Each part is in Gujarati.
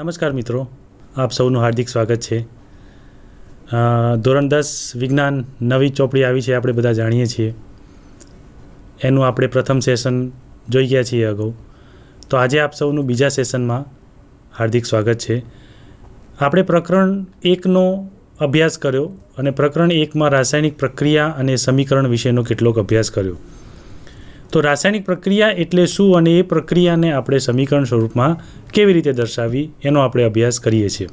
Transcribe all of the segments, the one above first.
નમસ્કાર મિત્રો, આપ સૌનું હાર્દિક સ્વાગત છે. ધોરણ દસ વિજ્ઞાન નવી ચોપડી આવી છે, આપણે બધા જાણીએ છીએ. એનું આપણે પ્રથમ સેશન જોઈ ગયા છીએ અગાઉ. તો આજે આપ સૌનું બીજા સેશનમાં હાર્દિક સ્વાગત છે. આપણે પ્રકરણ એકનો અભ્યાસ કર્યો અને પ્રકરણ એકમાં રાસાયણિક પ્રક્રિયા અને સમીકરણ વિશેનો કેટલોક અભ્યાસ કર્યો. તો રાસાયણિક પ્રક્રિયા એટલે શું અને એ પ્રક્રિયાને આપણે સમીકરણ સ્વરૂપમાં કેવી રીતે દર્શાવવી એનો આપણે અભ્યાસ કરીએ છીએ.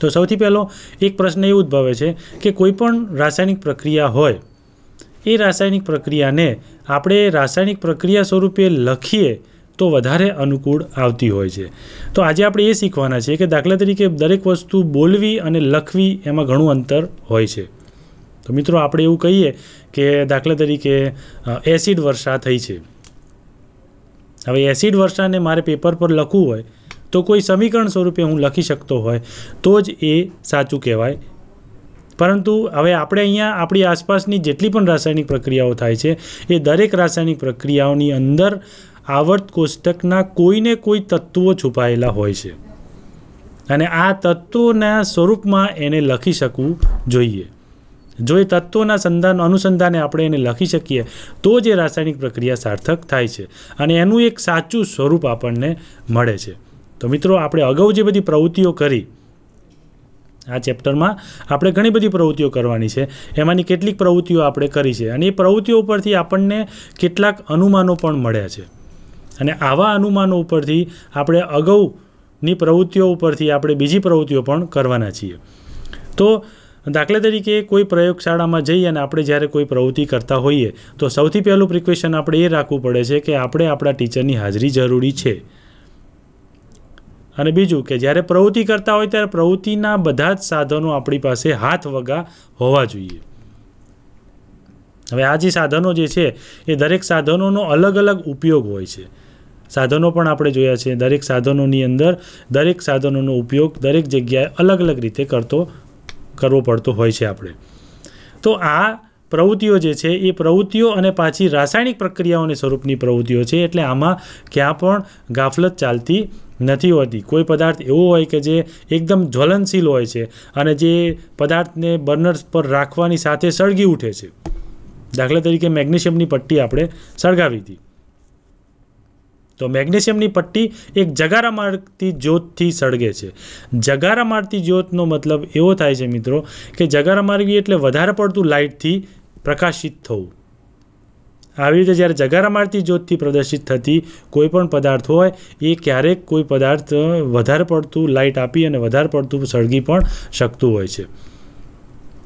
તો સૌથી પહેલો એક પ્રશ્ન એ ઉદ્ભવે છે કે કોઈપણ રાસાયણિક પ્રક્રિયા હોય, એ રાસાયણિક પ્રક્રિયાને આપણે રાસાયણિક પ્રક્રિયા સ્વરૂપે લખીએ તો વધારે અનુકૂળ આવતી હોય છે. તો આજે આપણે એ શીખવાના છીએ કે દાખલા તરીકે દરેક વસ્તુ બોલવી અને લખવી એમાં ઘણું અંતર હોય છે. તો મિત્રો આપણે એવું કહીએ કે દાખલા તરીકે એસિડ વર્ષા થઈ છે. હવે એસિડ વર્ષાને મારે પેપર પર લખવું હોય, તો કોઈ સમીકરણ સ્વરૂપે હું લખી શકતો હોય, તો જ એ સાચું કહેવાય. પરંતુ હવે આપણે અહીંયા આપણી આસપાસની જેટલી પણ રાસાયણિક પ્રક્રિયાઓ થાય છે, એ દરેક રાસાયણિક પ્રક્રિયાઓની અંદર આવર્ત કોષ્ટકના કોઈને કોઈ તત્વો છુપાયેલા હોય છે. અને આ તત્વોના સ્વરૂપમાં એને લખી શકવું જોઈએ. જો એ તત્વોના સંધાન અનુસંધાને આપણે એને લખી શકીએ, તો જ એ રાસાયણિક પ્રક્રિયા સાર્થક થાય છે અને એનું એક સાચું સ્વરૂપ આપણને મળે છે. તો મિત્રો, આપણે અગાઉ જે બધી પ્રવૃત્તિઓ કરી, આ ચેપ્ટરમાં આપણે ઘણી બધી પ્રવૃત્તિઓ કરવાની છે. એમાંની કેટલીક પ્રવૃત્તિઓ આપણે કરી છે અને એ પ્રવૃત્તિઓ ઉપરથી આપણને કેટલાક અનુમાનો પણ મળ્યા છે. અને આવા અનુમાનો ઉપરથી આપણે અગાઉની પ્રવૃત્તિઓ ઉપરથી આપણે બીજી પ્રવૃત્તિઓ પણ કરવાના છીએ. તો દાખલા તરીકે કોઈ પ્રયોગશાળામાં જઈ અને આપણે જ્યારે કોઈ પ્રવૃત્તિ કરતા હોઈએ, તો સૌથી પહેલું પ્રિક્વેશન આપણે એ રાખવું પડે છે કે આપણે આપણા ટીચરની હાજરી જરૂરી છે. અને બીજું કે જ્યારે પ્રવૃત્તિ કરતા હોય ત્યારે પ્રવૃત્તિના બધા જ સાધનો આપણી પાસે હાથ વગા હોવા જોઈએ. હવે આ જે સાધનો જે છે, એ દરેક સાધનોનો અલગ અલગ ઉપયોગ હોય છે. સાધનો પણ આપણે જોયા છે. દરેક સાધનોની અંદર દરેક સાધનોનો ઉપયોગ દરેક જગ્યાએ અલગ અલગ રીતે કરતો કરવો પડતો હોય છે આપણે. તો આ પ્રવૃત્તિઓ જે છે, એ પ્રવૃત્તિઓ અને પાછી રાસાયણિક પ્રક્રિયાઓને સ્વરૂપની પ્રવૃત્તિઓ છે, એટલે આમાં ક્યાં પણ ગાફલત ચાલતી નથી હોતી. કોઈ પદાર્થ એવો હોય કે જે એકદમ જ્વલનશીલ હોય છે અને જે પદાર્થને બર્નર્સ પર રાખવાની સાથે સળગી ઉઠે છે. દાખલા તરીકે મેગ્નેશિયમની પટ્ટી આપણે સળગાવી હતી. તો મેગ્નેશિયમની પટ્ટી એક જગારા મારતી જ્યોતથી સળગે છે. જગારા મારતી જ્યોતનો મતલબ એવો થાય છે મિત્રો કે જગારા મારવી એટલે વધારે પડતું લાઇટથી પ્રકાશિત થવું. આવી રીતે જ્યારે જગારા મારતી જ્યોતથી પ્રદર્શિત થતી કોઈ પણ પદાર્થ હોય, એ ક્યારેક કોઈ પદાર્થ વધારે પડતું લાઇટ આપી અને વધારે પડતું સળગી પણ શકતું હોય છે.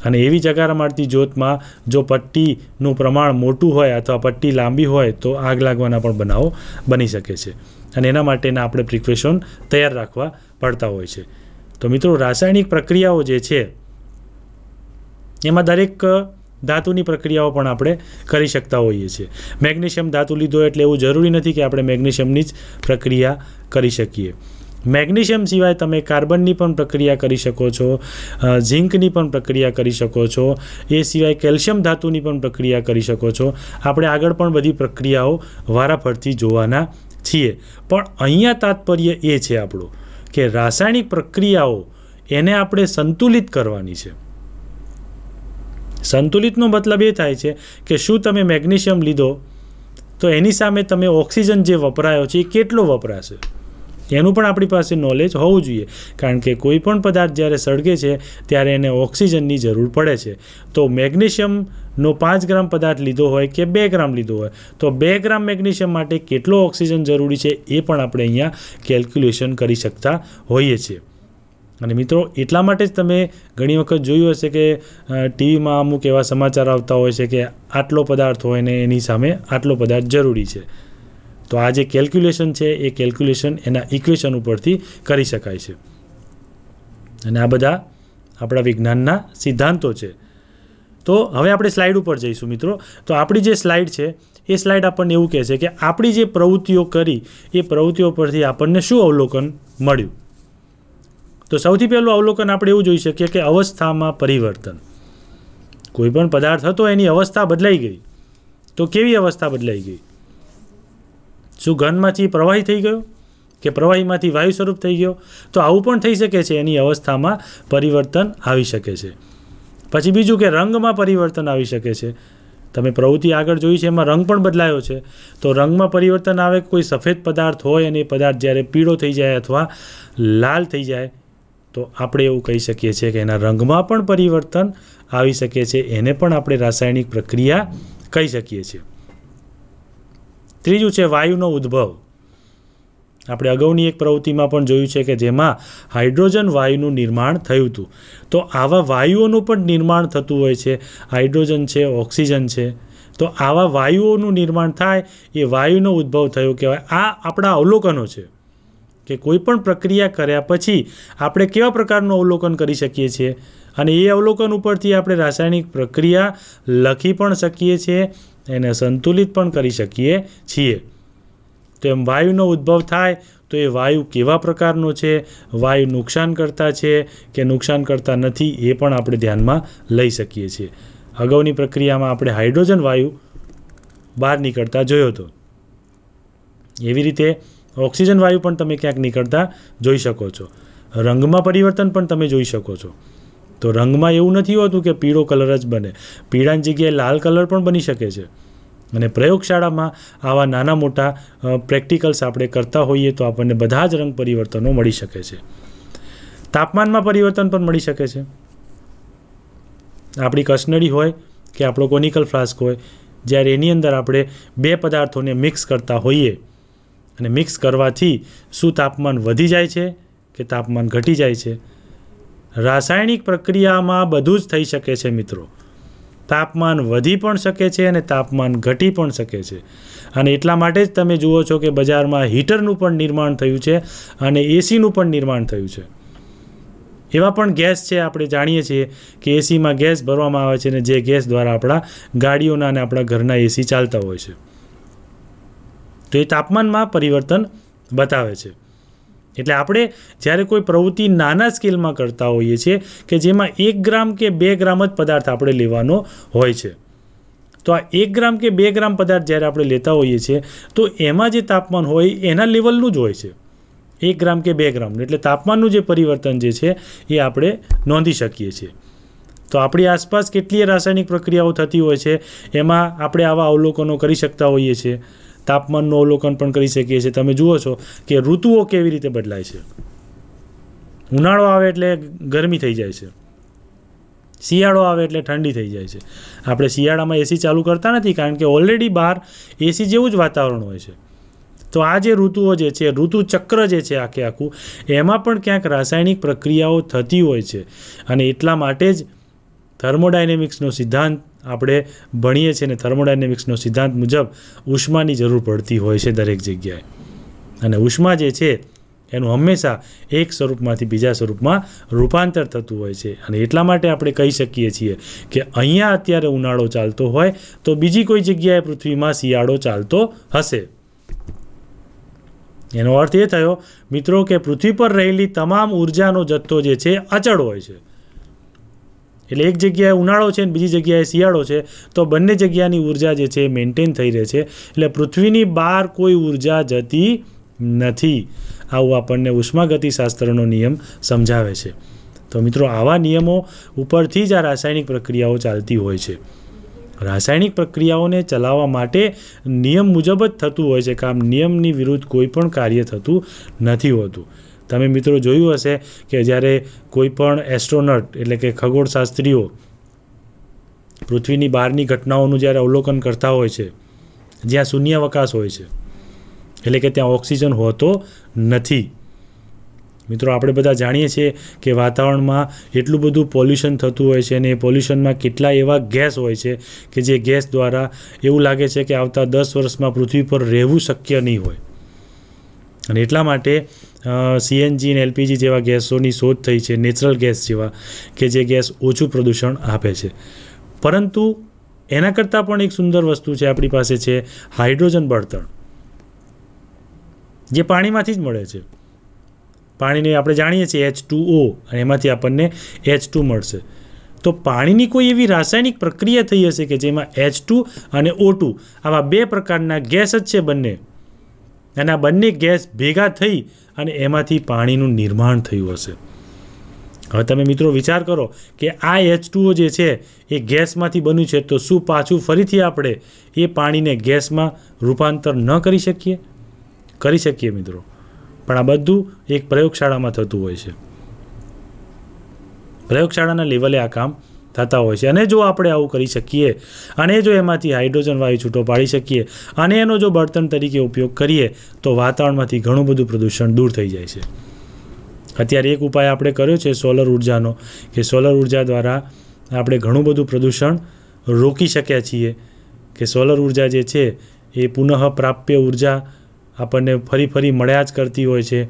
અને એવી જગારા મારતી જ્યોતમાં જો પટ્ટીનું પ્રમાણ મોટું હોય અથવા પટ્ટી લાંબી હોય તો આગ લાગવાના પણ બનાવો બની શકે છે. અને એના માટેના આપણે પ્રિકોશન તૈયાર રાખવા પડતા હોય છે. તો મિત્રો, રાસાયણિક પ્રક્રિયાઓ જે છે, એમાં દરેક ધાતુની પ્રક્રિયાઓ પણ આપણે કરી શકતા હોઈએ છીએ. મેગ્નેશિયમ ધાતુ લીધો એટલે એવું જરૂરી નથી કે આપણે મેગ્નેશિયમની જ પ્રક્રિયા કરી શકીએ. મેગ્નેશિયમ સિવાય તમે કાર્બનની પણ પ્રક્રિયા કરી શકો છો ઝિંકની પણ પ્રક્રિયા કરી શકો છો, એ સિવાય કેલ્શિયમ ધાતુની પણ પ્રક્રિયા કરી શકો છો. આપણે આગળ પણ બધી પ્રક્રિયાઓ વારાફરતી જોવાના છીએ. પણ અહીંયા તાત્પર્ય એ છે આપણું કે રાસાયણિક પ્રક્રિયાઓ એને આપણે સંતુલિત કરવાની છે. સંતુલિતનો મતલબ એ થાય છે કે શું તમે મેગ્નેશિયમ લીધો તો એની સામે તમે ઓક્સિજન જે વપરાયો છે એ કેટલો વપરાશે? એનું પણ આપણી પાસે નોલેજ હોવું જોઈએ. કારણ કે કોઈ પણ પદાર્થ જ્યારે સળગે છે, ત્યારે એને ઓક્સિજનની જરૂર પડે છે. તો મેગ્નેશિયમનો પાંચ ગ્રામ પદાર્થ લીધો હોય કે બે ગ્રામ લીધો હોય, તો બે ગ્રામ મેગ્નેશિયમ માટે કેટલો ઓક્સિજન જરૂરી છે એ પણ આપણે અહીંયા કેલ્ક્યુલેશન કરી શકતા હોઈએ છીએ. અને મિત્રો, એટલા માટે જ તમે ઘણી વખત જોયું હશે કે ટીવીમાં અમુક એવા સમાચાર આવતા હોય છે કે આટલો પદાર્થ હોય ને એની સામે આટલો પદાર્થ જરૂરી છે. તો આ જે કેલ્ક્યુલેશન છે, એ કેલ્ક્યુલેશન એના ઇક્વેશન ઉપરથી કરી શકાય છે. અને આ બધા આપણા વિજ્ઞાનના સિદ્ધાંતો છે. તો હવે આપણે સ્લાઇડ ઉપર જઈશું મિત્રો. તો આપણી જે સ્લાઇડ છે, એ સ્લાઇડ આપણને એવું કહે છે કે આપણી જે પ્રવૃત્તિઓ કરી, એ પ્રવૃત્તિઓ પરથી આપણને શું અવલોકન મળ્યું? તો સૌથી પહેલું અવલોકન આપણે એવું જોઈ શકીએ કે અવસ્થામાં પરિવર્તન. કોઈ પણ પદાર્થ હતો, એની અવસ્થા બદલાઈ ગઈ. તો કેવી અવસ્થા બદલાઈ ગઈ? શું ઘનમાંથી પ્રવાહી થઈ ગયો? કે પ્રવાહીમાંથી વાયુ સ્વરૂપ થઈ ગયો? તો આવું પણ થઈ શકે છે, એની અવસ્થામાં પરિવર્તન આવી શકે છે. પછી બીજું કે રંગમાં પરિવર્તન આવી શકે છે. તમે પ્રવૃત્તિ આગળ જોઈ છે, એમાં રંગ પણ બદલાયો છે. તો રંગમાં પરિવર્તન આવે, કોઈ સફેદ પદાર્થ હોય અને એ પદાર્થ જ્યારે પીળો થઈ જાય અથવા લાલ થઈ જાય, તો આપણે એવું કહી શકીએ છીએ કે એના રંગમાં પણ પરિવર્તન આવી શકે છે. એને પણ આપણે રાસાયણિક પ્રક્રિયા કહી શકીએ છીએ. ત્રીજું છે વાયુનો ઉદ્ભવ. આપણે અગાઉની એક પ્રવૃત્તિમાં પણ જોયું છે કે જેમાં હાઇડ્રોજન વાયુનું નિર્માણ થયું હતું. તો આવા વાયુઓનું પણ નિર્માણ થતું હોય છે. હાઇડ્રોજન છે, ઓક્સિજન છે. તો આવા વાયુઓનું નિર્માણ થાય એ વાયુનો ઉદ્ભવ થયો કહેવાય. આ આપણા અવલોકનો છે કે કોઈ પણ પ્રક્રિયા કર્યા પછી આપણે કેવા પ્રકારનું અવલોકન કરી શકીએ છીએ? અને એ અવલોકન ઉપરથી આપણે રાસાયણિક પ્રક્રિયા લખી પણ શકીએ છીએ. એને સંતુલિત પણ કરી શકીએ છીએ. તો એમ વાયુનો ઉદ્ભવ થાય તો એ વાયુ કેવા પ્રકારનો છે, વાયુ નુકસાન કરતા છે કે નુકસાન કરતા નથી એ પણ આપણે ધ્યાનમાં લઈ શકીએ છીએ. અગાઉની પ્રક્રિયામાં આપણે હાઇડ્રોજન વાયુ બહાર નીકળતા જોયો હતો એવી રીતે ઓક્સિજન વાયુ પણ તમે ક્યાંક નીકળતા જોઈ શકો છો. રંગમાં પરિવર્તન પણ તમે જોઈ શકો છો. તો રંગમાં એવું નથી હોતું કે પીળો કલર જ બને. પીળાની જગ્યાએ લાલ કલર પણ બની શકે છે. અને પ્રયોગશાળામાં આવા નાના મોટા પ્રેક્ટિકલ્સ આપણે કરતા હોઈએ તો આપણને બધા જ રંગ પરિવર્તનો મળી શકે છે. તાપમાનમાં પરિવર્તન પણ મળી શકે છે. આપણી કસનળી હોય કે આપણો કોનિકલ ફ્લાસ્ક હોય, જ્યારે એની અંદર આપણે બે પદાર્થોને મિક્સ કરતા હોઈએ અને મિક્સ કરવાથી શું તાપમાન વધી જાય છે કે તાપમાન ઘટી જાય છે? રાસાયણિક પ્રક્રિયામાં બધું જ થઈ શકે છે મિત્રો. તાપમાન વધી પણ શકે છે અને તાપમાન ઘટી પણ શકે છે. અને એટલા માટે જ તમે જુઓ છો કે બજારમાં હીટરનું પણ નિર્માણ થયું છે અને એસીનું પણ નિર્માણ થયું છે. એવા પણ ગેસ છે આપણે જાણીએ છીએ કે એસીમાં ગેસ ભરવામાં આવે છે અને જે ગેસ દ્વારા આપણા ગાડીઓના અને આપણા ઘરના એસી ચાલતા હોય છે. તો એ તાપમાનમાં પરિવર્તન બતાવે છે. એટલે આપણે જ્યારે કોઈ પ્રવૃત્તિ નાના સ્કેલમાં કરતા હોઈએ છીએ કે જેમાં એક ગ્રામ કે બે ગ્રામ જ પદાર્થ આપણે લેવાનો હોય છે. તો આ એક ગ્રામ કે બે ગ્રામ પદાર્થ જ્યારે આપણે લેતા હોઈએ છીએ, તો એમાં જે તાપમાન હોય એના લેવલનું જ હોય છે. એક ગ્રામ કે બે ગ્રામનું એટલે તાપમાનનું જે પરિવર્તન જે છે એ આપણે નોંધી શકીએ છીએ. તો આપણી આસપાસ કેટલીય રાસાયણિક પ્રક્રિયાઓ થતી હોય છે, એમાં આપણે આવા અવલોકનો કરી શકતા હોઈએ છીએ. તાપમાનનું અવલોકન પણ કરી શકીએ છીએ. તમે જુઓ છો કે ઋતુઓ કેવી રીતે બદલાય છે. ઉનાળો આવે એટલે ગરમી થઈ જાય છે. શિયાળો આવે એટલે ઠંડી થઈ જાય છે. આપણે શિયાળામાં એસી ચાલુ કરતા નથી કારણ કે ઓલરેડી બહાર એસી જેવું જ વાતાવરણ હોય છે. તો આ જે ઋતુઓ જે છે, ઋતુ ચક્ર જે છે આખે આખું, એમાં પણ ક્યાંક રાસાયણિક પ્રક્રિયાઓ થતી હોય છે. અને એટલા માટે જ થર્મોડાયનેમિક્સનો સિદ્ધાંત આપણે ભણીએ છીએ અને થર્મોડાયનેમિક્સનો સિદ્ધાંત મુજબ ઉષ્માની જરૂર પડતી હોય છે દરેક જગ્યાએ. અને ઉષ્મા જે છે, એનું હંમેશા એક સ્વરૂપમાંથી બીજા સ્વરૂપમાં રૂપાંતર થતું હોય છે. અને એટલા માટે આપણે કહી શકીએ છીએ કે અહીંયા અત્યારે ઉનાળો ચાલતો હોય તો બીજી કોઈ જગ્યાએ પૃથ્વીમાં શિયાળો ચાલતો હશે. એનો અર્થ એ થયો, મિત્રો, કે પૃથ્વી પર રહેલી તમામ ઉર્જાનો જથ્થો જે છે, અચળ હોય છે. એટલે એક જગ્યાએ ઉનાળો છે ને બીજી જગ્યાએ શિયાળો છે, તો બંને જગ્યાની ઊર્જા જે છે એ મેન્ટેન થઈ રહે છે. એટલે પૃથ્વીની બહાર કોઈ ઊર્જા જતી નથી. આવું આપણને ઉષ્માગતિશાસ્ત્રનો નિયમ સમજાવે છે. તો મિત્રો, આવા નિયમો ઉપરથી જ આ રાસાયણિક પ્રક્રિયાઓ ચાલતી હોય છે. રાસાયણિક પ્રક્રિયાઓને ચલાવવા માટે નિયમ મુજબ જ થતું હોય છે કામ નિયમની વિરુદ્ધ કોઈ પણ કાર્ય થતું નથી હોતું. તમે મિત્રો જોયું હશે કે જ્યારે કોઈ પણ એસ્ટ્રોનટ એટલે કે ખગોળશાસ્ત્રીઓ પૃથ્વીની બહારની ઘટનાઓનું જ્યારે અવલોકન કરતા હોય છે, જ્યાં શૂન્યાવકાશ હોય છે, એટલે કે ત્યાં ઓક્સિજન હોતો નથી. મિત્રો, આપણે બધા જાણીએ છીએ કે વાતાવરણમાં એટલું બધું પોલ્યુશન થતું હોય છે અને એ પોલ્યુશનમાં કેટલા એવા ગેસ હોય છે કે જે ગેસ દ્વારા એવું લાગે છે કે આવતા દસ વર્ષમાં પૃથ્વી પર રહેવું શક્ય નહીં હોય. અને એટલા માટે સીએનજી અને એલપીજી જેવા ગેસોની શોધ થઈ છે, નેચરલ ગેસ જેવા, કે જે ગેસ ઓછું પ્રદૂષણ આપે છે. પરંતુ એના કરતાં પણ એક સુંદર વસ્તુ છે આપણી પાસે છે, હાઇડ્રોજન બળતણ. જે પાણીમાંથી જ મળે છે. પાણીને આપણે જાણીએ છીએ એચ ટુ ઓ, અને એમાંથી આપણને એચ ટુ મળશે. તો પાણીની કોઈ એવી રાસાયણિક પ્રક્રિયા થઈ હશે કે જેમાં એચ ટુ અને ઓ ટુ આવા બે પ્રકારના ગેસ જ છે બંને? અને આ બંને ગેસ ભેગા થઈ અને એમાંથી પાણીનું નિર્માણ થયું હશે. હવે તમે મિત્રો વિચાર કરો કે આ એચ ટુઓ જે છે, એ ગેસમાંથી બન્યું છે, તો શું પાછું ફરીથી આપણે એ પાણીને ગેસમાં રૂપાંતર ન કરી શકીએ? કરી શકીએ મિત્રો. પણ આ બધું એક પ્રયોગશાળામાં થતું હોય છે. પ્રયોગશાળાના લેવલે આ કામ થતા હોય છે. અને જો આપણે આવું કરી શકીએ, અને જો એમાંથી હાઇડ્રોજન વાયુ છૂટો પાડી શકીએ, અને એનો જો બળતણ તરીકે ઉપયોગ કરીએ, તો વાતાવરણમાંથી ઘણું બધું પ્રદૂષણ દૂર થઈ જાય છે. અત્યારે એક ઉપાય આપણે કર્યો છે સોલર ઉર્જાનો, કે સોલર ઊર્જા દ્વારા આપણે ઘણું બધું પ્રદૂષણ રોકી શક્યા છીએ, કે સોલર ઊર્જા જે છે, એ પુનઃ પ્રાપ્ય ઊર્જા આપણને ફરી ફરી મળ્યા જ કરતી હોય છે,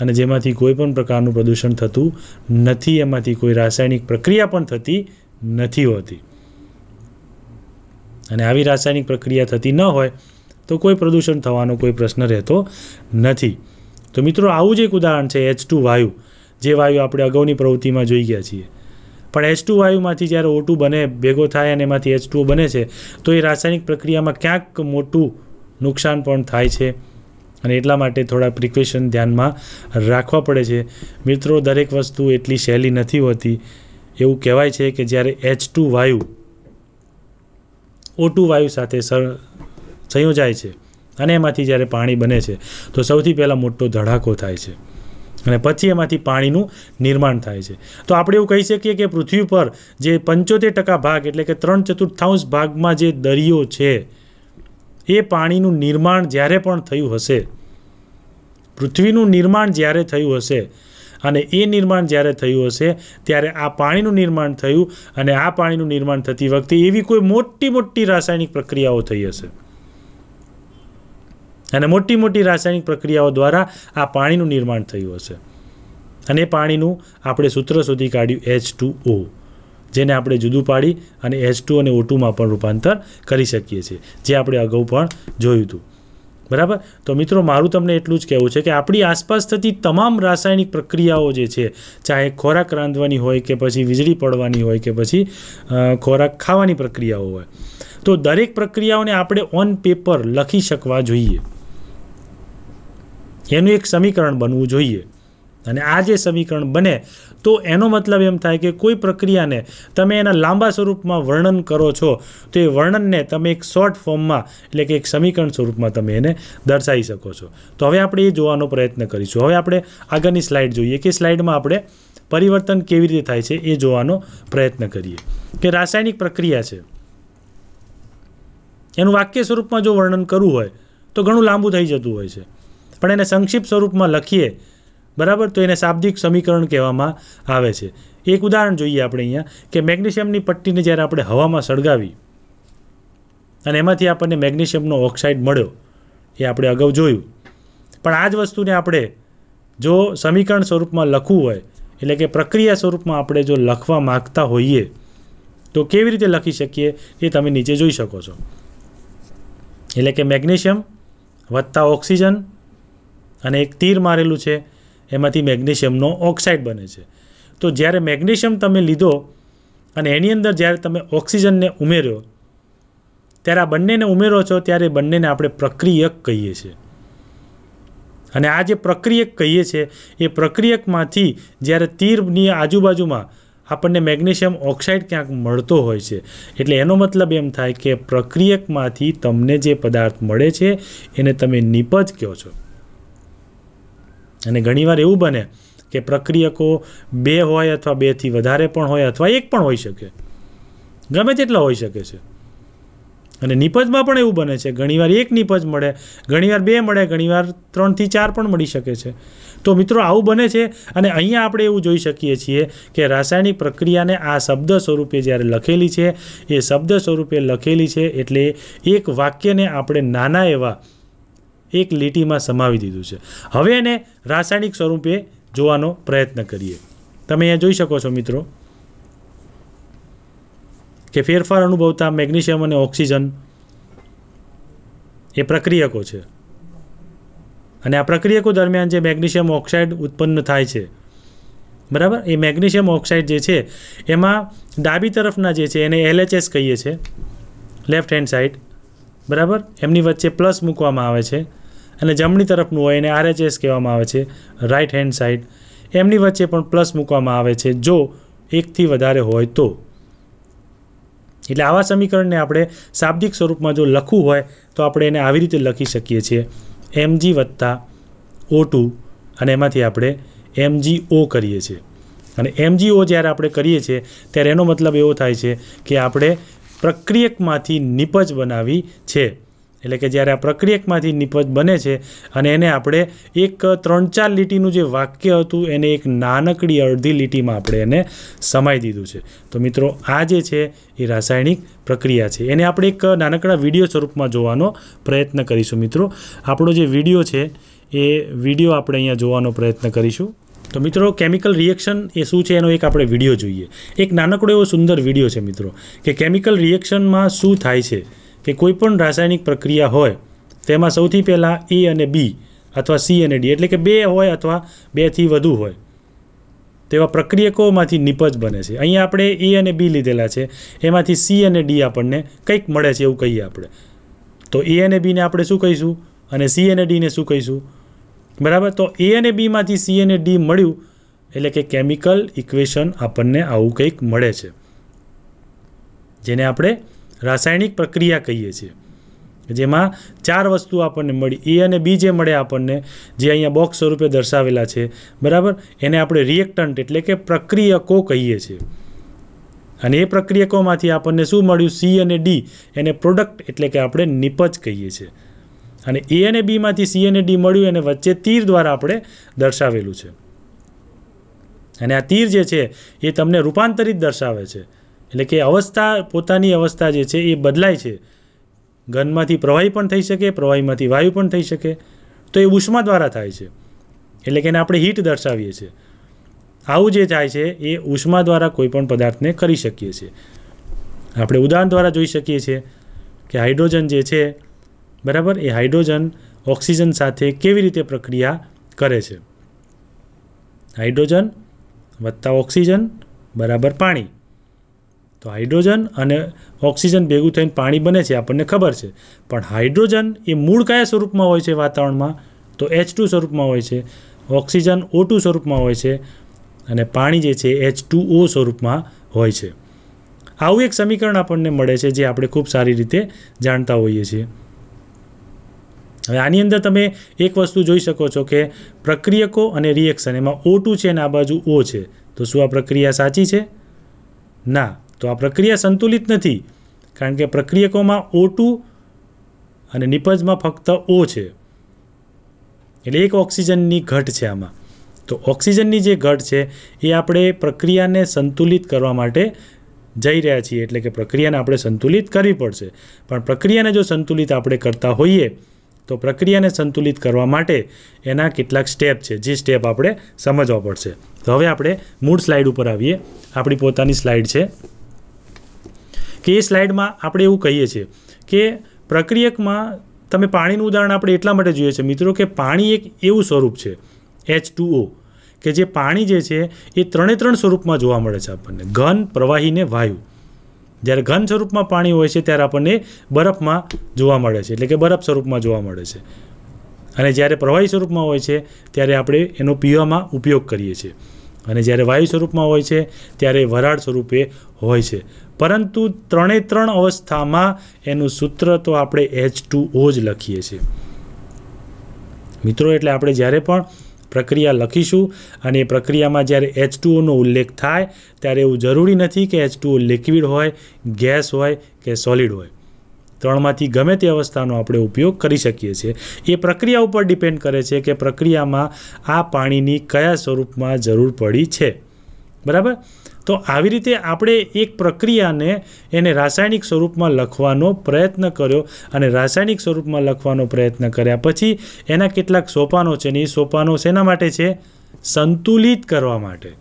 અને જેમાંથી કોઈ પણ પ્રકારનું પ્રદૂષણ થતું નથી, એમાંથી કોઈ રાસાયણિક પ્રક્રિયા પણ થતી નથી હોતી. અને આવી રાસાયણિક પ્રક્રિયા થતી ન હોય તો કોઈ પ્રદૂષણ થવાનો કોઈ પ્રશ્ન રહેતો નથી. તો મિત્રો, આવું જ એક ઉદાહરણ છે એચ ટુ વાયુ, જે વાયુ આપણે અગાઉની પ્રવૃત્તિમાં જોઈ ગયા છીએ. પણ એચ ટુ વાયુમાંથી જ્યારે ઓટુ બને, ભેગો થાય અને એમાંથી એચ ટુ બને છે, તો એ રાસાયણિક પ્રક્રિયામાં ક્યાંક મોટું નુકસાન પણ થાય છે. અને એટલા માટે થોડા પ્રિકોશન ધ્યાનમાં રાખવા પડે છે. મિત્રો, દરેક વસ્તુ એટલી સહેલી નથી હોતી. એવું કહેવાય છે કે જ્યારે એચ ટુ વાયુ ઓ ટુ વાયુ સાથે સંયોજાય છે અને એમાંથી જ્યારે પાણી બને છે, તો સૌથી પહેલાં મોટો ધડાકો થાય છે અને પછી એમાંથી પાણીનું નિર્માણ થાય છે. તો આપણે એવું કહી શકીએ કે પૃથ્વી પર જે પંચોતેર ટકા ભાગ એટલે કે ત્રણ ચતુર્થાંશ ભાગમાં જે દરિયો છે, એ પાણીનું નિર્માણ જ્યારે પણ થયું હશે, પૃથ્વીનું નિર્માણ જ્યારે થયું હશે અને એ નિર્માણ જ્યારે થયું હશે, ત્યારે આ પાણીનું નિર્માણ થયું અને આ પાણીનું નિર્માણ થતી વખતે એવી કોઈ મોટી મોટી રાસાયણિક પ્રક્રિયાઓ થઈ હશે. અને મોટી મોટી રાસાયણિક પ્રક્રિયાઓ દ્વારા આ પાણીનું નિર્માણ થયું હશે. અને પાણીનું આપણે સૂત્ર શોધી કાઢ્યું એચ ટુ ઓ જેને આપણે જુદું પાડી અને એચ ટુ અને ઓ ટુમાં પણ રૂપાંતર કરી શકીએ છીએ, જે આપણે અગાઉ પણ જોયું હતું. બરાબર? તો મિત્રો, મારું તમને એટલું જ કહેવું છે કે આપણી આસપાસ થતી તમામ રાસાયણિક પ્રક્રિયાઓ જે છે, ચાહે ખોરાક રાંધવાની હોય કે પછી વીજળી પડવાની હોય કે પછી ખોરાક ખાવાની પ્રક્રિયાઓ હોય. તો દરેક પ્રક્રિયાઓને આપણે ઓન પેપર લખી શકવા જોઈએ. એનું એક સમીકરણ બનવું જોઈએ. અને આ જે સમીકરણ બને, તો એનો મતલબ એમ થાય કે કોઈ પ્રક્રિયાને તમે એના લાંબા સ્વરૂપમાં વર્ણન કરો છો, તો એ વર્ણનને તમે એક શોર્ટ ફોર્મમાં, એટલે કે એક સમીકરણ સ્વરૂપમાં તમે એને દર્શાવી શકો છો. તો હવે આપણે એ જોવાનો પ્રયત્ન કરીશું. હવે આપણે આગળની સ્લાઇડ જોઈએ કે સ્લાઇડમાં આપણે પરિવર્તન કેવી રીતે થાય છે એ જોવાનો પ્રયત્ન કરીએ. કે રાસાયણિક પ્રક્રિયા છે. એનું વાક્ય સ્વરૂપમાં જો વર્ણન કરવું હોય, તો ઘણું લાંબુ થઈ જતું હોય છે. પણ એને સંક્ષિપ્ત સ્વરૂપમાં લખીએ બરાબર? તો એને શાબ્દિક સમીકરણ કહેવામાં આવે છે. એક ઉદાહરણ જોઈએ આપણે અહીંયા, કે મેગ્નેશિયમની પટ્ટીને જ્યારે આપણે હવામાં સળગાવી, અને એમાંથી આપણને મેગ્નેશિયમનો ઓક્સાઇડ મળ્યો, એ આપણે અગાઉ જોયું. પણ આ જ વસ્તુને આપણે જો સમીકરણ સ્વરૂપમાં લખવું હોય, એટલે કે પ્રક્રિયા સ્વરૂપમાં આપણે જો લખવા માગતા હોઈએ, તો કેવી રીતે લખી શકીએ એ તમે નીચે જોઈ શકો છો. એટલે કે મેગ્નેશિયમ વત્તા ઓક્સિજન અને એક તીર મારેલું છે. એમાંથી મેગ્નેશિયમનો ઓક્સાઇડ બને છે. તો જ્યારે મેગ્નેશિયમ તમે લીધો અને એની અંદર જ્યારે તમે ઓક્સિજનને ઉમેર્યો, ત્યારે આ બંનેને ઉમેરો છો, ત્યારે બંનેને આપણે પ્રક્રિયક કહીએ છીએ. અને આ જે પ્રક્રિયક કહીએ છીએ, એ પ્રક્રિયકમાંથી જ્યારે તીરની આજુબાજુમાં આપણને મેગ્નેશિયમ ઓક્સાઇડ ક્યાંક મળતો હોય છે, એટલે એનો મતલબ એમ થાય કે પ્રક્રિયકમાંથી તમને જે પદાર્થ મળે છે, એને તમે નિપજ કહો છો. અને ઘણીવાર એવું બને કે પ્રક્રિયકો બે હોય અથવા બેથી વધારે પણ હોય અથવા એક પણ હોઈ શકે. ગમે તેટલા હોઈ શકે છે. અને નિપજમાં પણ એવું બને છે, ઘણીવાર એક નિપજ મળે, ઘણીવાર બે મળે, ઘણીવાર ત્રણથી ચાર પણ મળી શકે છે. તો મિત્રો આવું બને છે અને અહીંયા આપણે એવું જોઈ શકીએ છીએ કે રાસાયણિક પ્રક્રિયાને આ શબ્દ સ્વરૂપે જ્યારે લખેલી છે, એ શબ્દ સ્વરૂપે લખેલી છે એટલે એક વાક્યને આપણે નાના એવા એક લીટીમાં સમાવી દીધું છે. હવે એને રાસાયણિક સ્વરૂપે જોવાનો પ્રયત્ન કરીએ. તમે અહીંયા જોઈ શકો છો મિત્રો કે ફેરફાર અનુભવતા મેગ્નેશિયમ અને ઓક્સિજન એ પ્રક્રિયકો છે. અને આ પ્રક્રિયકો દરમિયાન જે મેગ્નેશિયમ ઓક્સાઇડ ઉત્પન્ન થાય છે, બરાબર? એ મેગ્નેશિયમ ઓક્સાઇડ જે છે, એમાં ડાબી તરફના જે છે, એને એલએચએસ કહીએ છીએ લેફ્ટ હેન્ડ સાઈડ, બરાબર? એમની વચ્ચે પ્લસ મૂકવામાં આવે છે. અને જમણી તરફનું હોય એને આરએચએસ કહેવામાં આવે છે રાઈટ હેન્ડ સાઈડ એમની વચ્ચે પણ પ્લસ મૂકવામાં આવે છે, જો એકથી વધારે હોય તો. એટલે આવા સમીકરણને આપણે શાબ્દિક સ્વરૂપમાં જો લખવું હોય, તો આપણે એને આવી રીતે લખી શકીએ છીએ એમજી વત્તા ઓ ટુ અને એમાંથી આપણે એમજી ઓ કરીએ છીએ. અને એમજીઓ જ્યારે આપણે કરીએ છીએ, ત્યારે એનો મતલબ એવો થાય છે કે આપણે પ્રક્રિયકમાંથી નિપજ બનાવી છે. એટલે કે જ્યારે આ પ્રક્રિયકમાંથી નિપજ બને છે અને એને આપણે એક ત્રણ ચાર લીટીનું જે વાક્ય હતું એને એક નાનકડી અડધી લીટીમાં આપણે એને સમાઈ દીધું છે. તો મિત્રો, આ જે છે એ રાસાયણિક પ્રક્રિયા છે. એને આપણે એક નાનકડા વીડિયો સ્વરૂપમાં જોવાનો પ્રયત્ન કરીશું મિત્રો. આપણો જે વીડિયો છે એ વીડિયો આપણે અહીંયા જોવાનો પ્રયત્ન કરીશું. તો મિત્રો, કેમિકલ રિએક્શન એ શું છે એનો એક આપણે વીડિયો જોઈએ. એક નાનકડો એવો સુંદર વીડિયો છે મિત્રો, કે કેમિકલ રિએક્શનમાં શું થાય છે. કે કોઈ પણ રાસાયણિક પ્રક્રિયા હોય, તેમાં સૌથી પહેલાં એ અને બી અથવા સી અને ડી એટલે કે બે હોય અથવા બેથી વધુ હોય, તેવા પ્રક્રિયકોમાંથી નિપજ બને છે. અહીંયા આપણે એ અને બી લીધેલા છે. એમાંથી સી અને ડી આપણને કંઈક મળે છે એવું કહીએ આપણે. તો એ અને બીને આપણે શું કહીશું? અને સી અને ડીને શું કહીશું? બરાબર? તો એ અને બીમાંથી સી અને ડી મળ્યું, એટલે કે કેમિકલ ઇક્વેશન આપણને આવું કંઈક મળે છે. જેને આપણે રાસાયણિક પ્રક્રિયા કહીએ છીએ. જેમાં ચાર વસ્તુ આપણને મળી, એ અને બી જે મળે આપણને, જે અહીંયા બોક્સ સ્વરૂપે દર્શાવેલા છે, બરાબર? એને આપણે રિએક્ટન્ટ એટલે કે પ્રક્રિયકો કહીએ છીએ. અને એ પ્રક્રિયકોમાંથી આપણને શું મળ્યું? સી અને ડી, એને પ્રોડક્ટ એટલે કે આપણે નિપજ કહીએ છીએ. અને એ અને બીમાંથી સી અને ડી મળ્યું, એને વચ્ચે તીર દ્વારા આપણે દર્શાવેલું છે. અને આ તીર જે છે, એ તમને રૂપાંતરિત દર્શાવે છે. એટલે કે અવસ્થા, પોતાની અવસ્થા જે છે એ બદલાય છે. ઘનમાંથી પ્રવાહી પણ થઈ શકે, પ્રવાહીમાંથી વાયુ પણ થઈ શકે. તો એ ઉષ્મા દ્વારા થાય છે. એટલે કે એને આપણે હીટ દર્શાવીએ છીએ. આવું જે થાય છે એ ઉષ્મા દ્વારા કોઈપણ પદાર્થને કરી શકીએ છીએ. આપણે ઉદાહરણ દ્વારા જોઈ શકીએ છીએ કે હાઇડ્રોજન જે છે, બરાબર, એ હાઇડ્રોજન ઓક્સિજન સાથે કેવી રીતે પ્રક્રિયા કરે છે? હાઇડ્રોજન વત્તા ઓક્સિજન બરાબર પાણી. તો હાઇડ્રોજન અને ઓક્સિજન ભેગું થઈને પાણી બને છે, આપણને ખબર છે. પણ હાઇડ્રોજન એ મૂળ કયા સ્વરૂપમાં હોય છે વાતાવરણમાં? તો એચ ટુ સ્વરૂપમાં હોય છે. ઓક્સિજન ઓ ટુ સ્વરૂપમાં હોય છે અને પાણી જે છે એચ ટુ ઓ સ્વરૂપમાં હોય છે. આવું એક સમીકરણ આપણને મળે છે જે આપણે ખૂબ સારી રીતે જાણતા હોઈએ છીએ. હવે આની અંદર તમે એક વસ્તુ જોઈ શકો છો કે પ્રક્રિયકો અને રિએક્શન એમાં ઓ ટુ છે અને આ બાજુ ઓ છે. તો શું આ પ્રક્રિયા સાચી છે? ના. તો આ પ્રક્રિયા સંતુલિત નથી, કારણ કે પ્રક્રિયકોમાં ઓ અને નિપજમાં ફક્ત ઓ છે. એટલે એક ઓક્સિજનની ઘટ છે આમાં. તો ઓક્સિજનની જે ઘટ છે, એ આપણે પ્રક્રિયાને સંતુલિત કરવા માટે જઈ રહ્યા છીએ. એટલે કે પ્રક્રિયાને આપણે સંતુલિત કરવી પડશે. પણ પ્રક્રિયાને જો સંતુલિત આપણે કરતા હોઈએ, તો પ્રક્રિયાને સંતુલિત કરવા માટે એના કેટલાક સ્ટેપ છે, જે સ્ટેપ આપણે સમજવા પડશે. તો હવે આપણે મૂળ સ્લાઇડ ઉપર આવીએ. આપણી પોતાની સ્લાઇડ છે. કે એ સ્લાઇડમાં આપણે એવું કહીએ છીએ કે પ્રક્રિયકમાં તમે પાણીનું ઉદાહરણ આપણે એટલા માટે જોઈએ છે મિત્રો, કે પાણી એક એવું સ્વરૂપ છે એચ કે જે પાણી જે છે એ ત્રણે ત્રણ સ્વરૂપમાં જોવા મળે છે આપણને, ઘન પ્રવાહીને વાયુ. જ્યારે ઘન સ્વરૂપમાં પાણી હોય છે ત્યારે આપણને બરફમાં જોવા મળે છે, એટલે કે બરફ સ્વરૂપમાં જોવા મળે છે. અને જ્યારે પ્રવાહી સ્વરૂપમાં હોય છે ત્યારે આપણે એનો પીવામાં ઉપયોગ કરીએ છીએ. અને જ્યારે વાયુ સ્વરૂપમાં હોય છે ત્યારે વરાળ સ્વરૂપે હોય છે. પરંતુ ત્રણે ત્રણ અવસ્થામાં એનું સૂત્ર તો આપણે એચ ટુ ઓ જ લખીએ છીએ. મિત્રો, એટલે આપણે જ્યારે પણ પ્રક્રિયા લખીશું અને એ પ્રક્રિયામાં જ્યારે એચ ટુઓનો ઉલ્લેખ થાય, ત્યારે એવું જરૂરી નથી કે એચ ટુઓ લિક્વિડ હોય, ગેસ હોય કે સોલિડ હોય. ત્રણમાંથી ગમે તે અવસ્થાનો આપણે ઉપયોગ કરી શકીએ છીએ. એ પ્રક્રિયા ઉપર ડિપેન્ડ કરે છે કે પ્રક્રિયામાં આ પાણીની કયા સ્વરૂપમાં જરૂર પડી છે. બરાબર? તો આવી રીતે આપણે એક પ્રક્રિયાને એને રાસાયણિક સ્વરૂપમાં લખવાનો પ્રયત્ન કર્યો અને રાસાયણિક સ્વરૂપમાં લખવાનો પ્રયત્ન કર્યા. પછી એના કેટલાક સોપાનો છે ને એ સોપાનો શેના માટે છે? સંતુલિત કરવા માટે.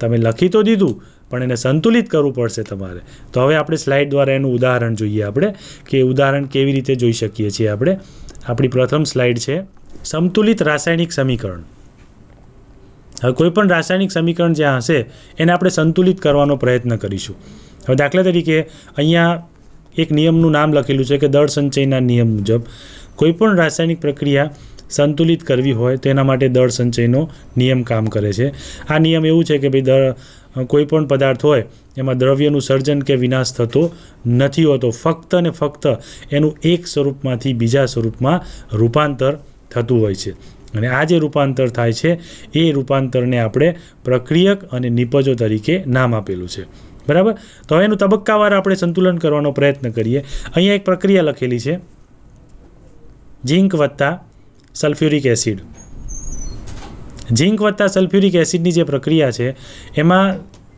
તમે લખી તો દીધું, પણ એને સંતુલિત કરવું પડશે તમારે. તો હવે આપણે સ્લાઇડ દ્વારા એનું ઉદાહરણ જોઈએ આપણે, કે ઉદાહરણ કેવી રીતે જોઈ શકીએ છીએ આપણે. આપણી પ્રથમ સ્લાઇડ છે, સંતુલિત રાસાયણિક સમીકરણ. હવે કોઈ પણ રાસાયણિક સમીકરણ જ્યાં હશે, એને આપણે સંતુલિત કરવાનો પ્રયત્ન કરીશું. હવે દાખલા તરીકે અહીંયા એક નિયમનું નામ લખેલું છે કે દળ સંચયના નિયમ મુજબ કોઈપણ રાસાયણિક પ્રક્રિયા સંતુલિત કરવી હોય, તો એના માટે દળ સંચયનો નિયમ કામ કરે છે. આ નિયમ એવું છે કે ભાઈ દળ કોઈ પણ પદાર્થ હોય, એમાં દ્રવ્યનું સર્જન કે વિનાશ થતો નથી હોતો, ફક્ત ને ફક્ત એનું એક સ્વરૂપમાંથી બીજા સ્વરૂપમાં રૂપાંતર થતું હોય છે. અને આ જે રૂપાંતર થાય છે, એ રૂપાંતરને આપણે પ્રક્રિયક અને નિપજો તરીકે નામ આપેલું છે. બરાબર? તો હવે એનું તબક્કાવાર આપણે સંતુલન કરવાનો પ્રયત્ન કરીએ. અહીંયા એક પ્રક્રિયા લખેલી છે. ઝીંક વત્તા સલ્ફ્યુરિક એસિડ. ઝીંક વત્તા સલ્ફ્યુરિક એસિડની જે પ્રક્રિયા છે, એમાં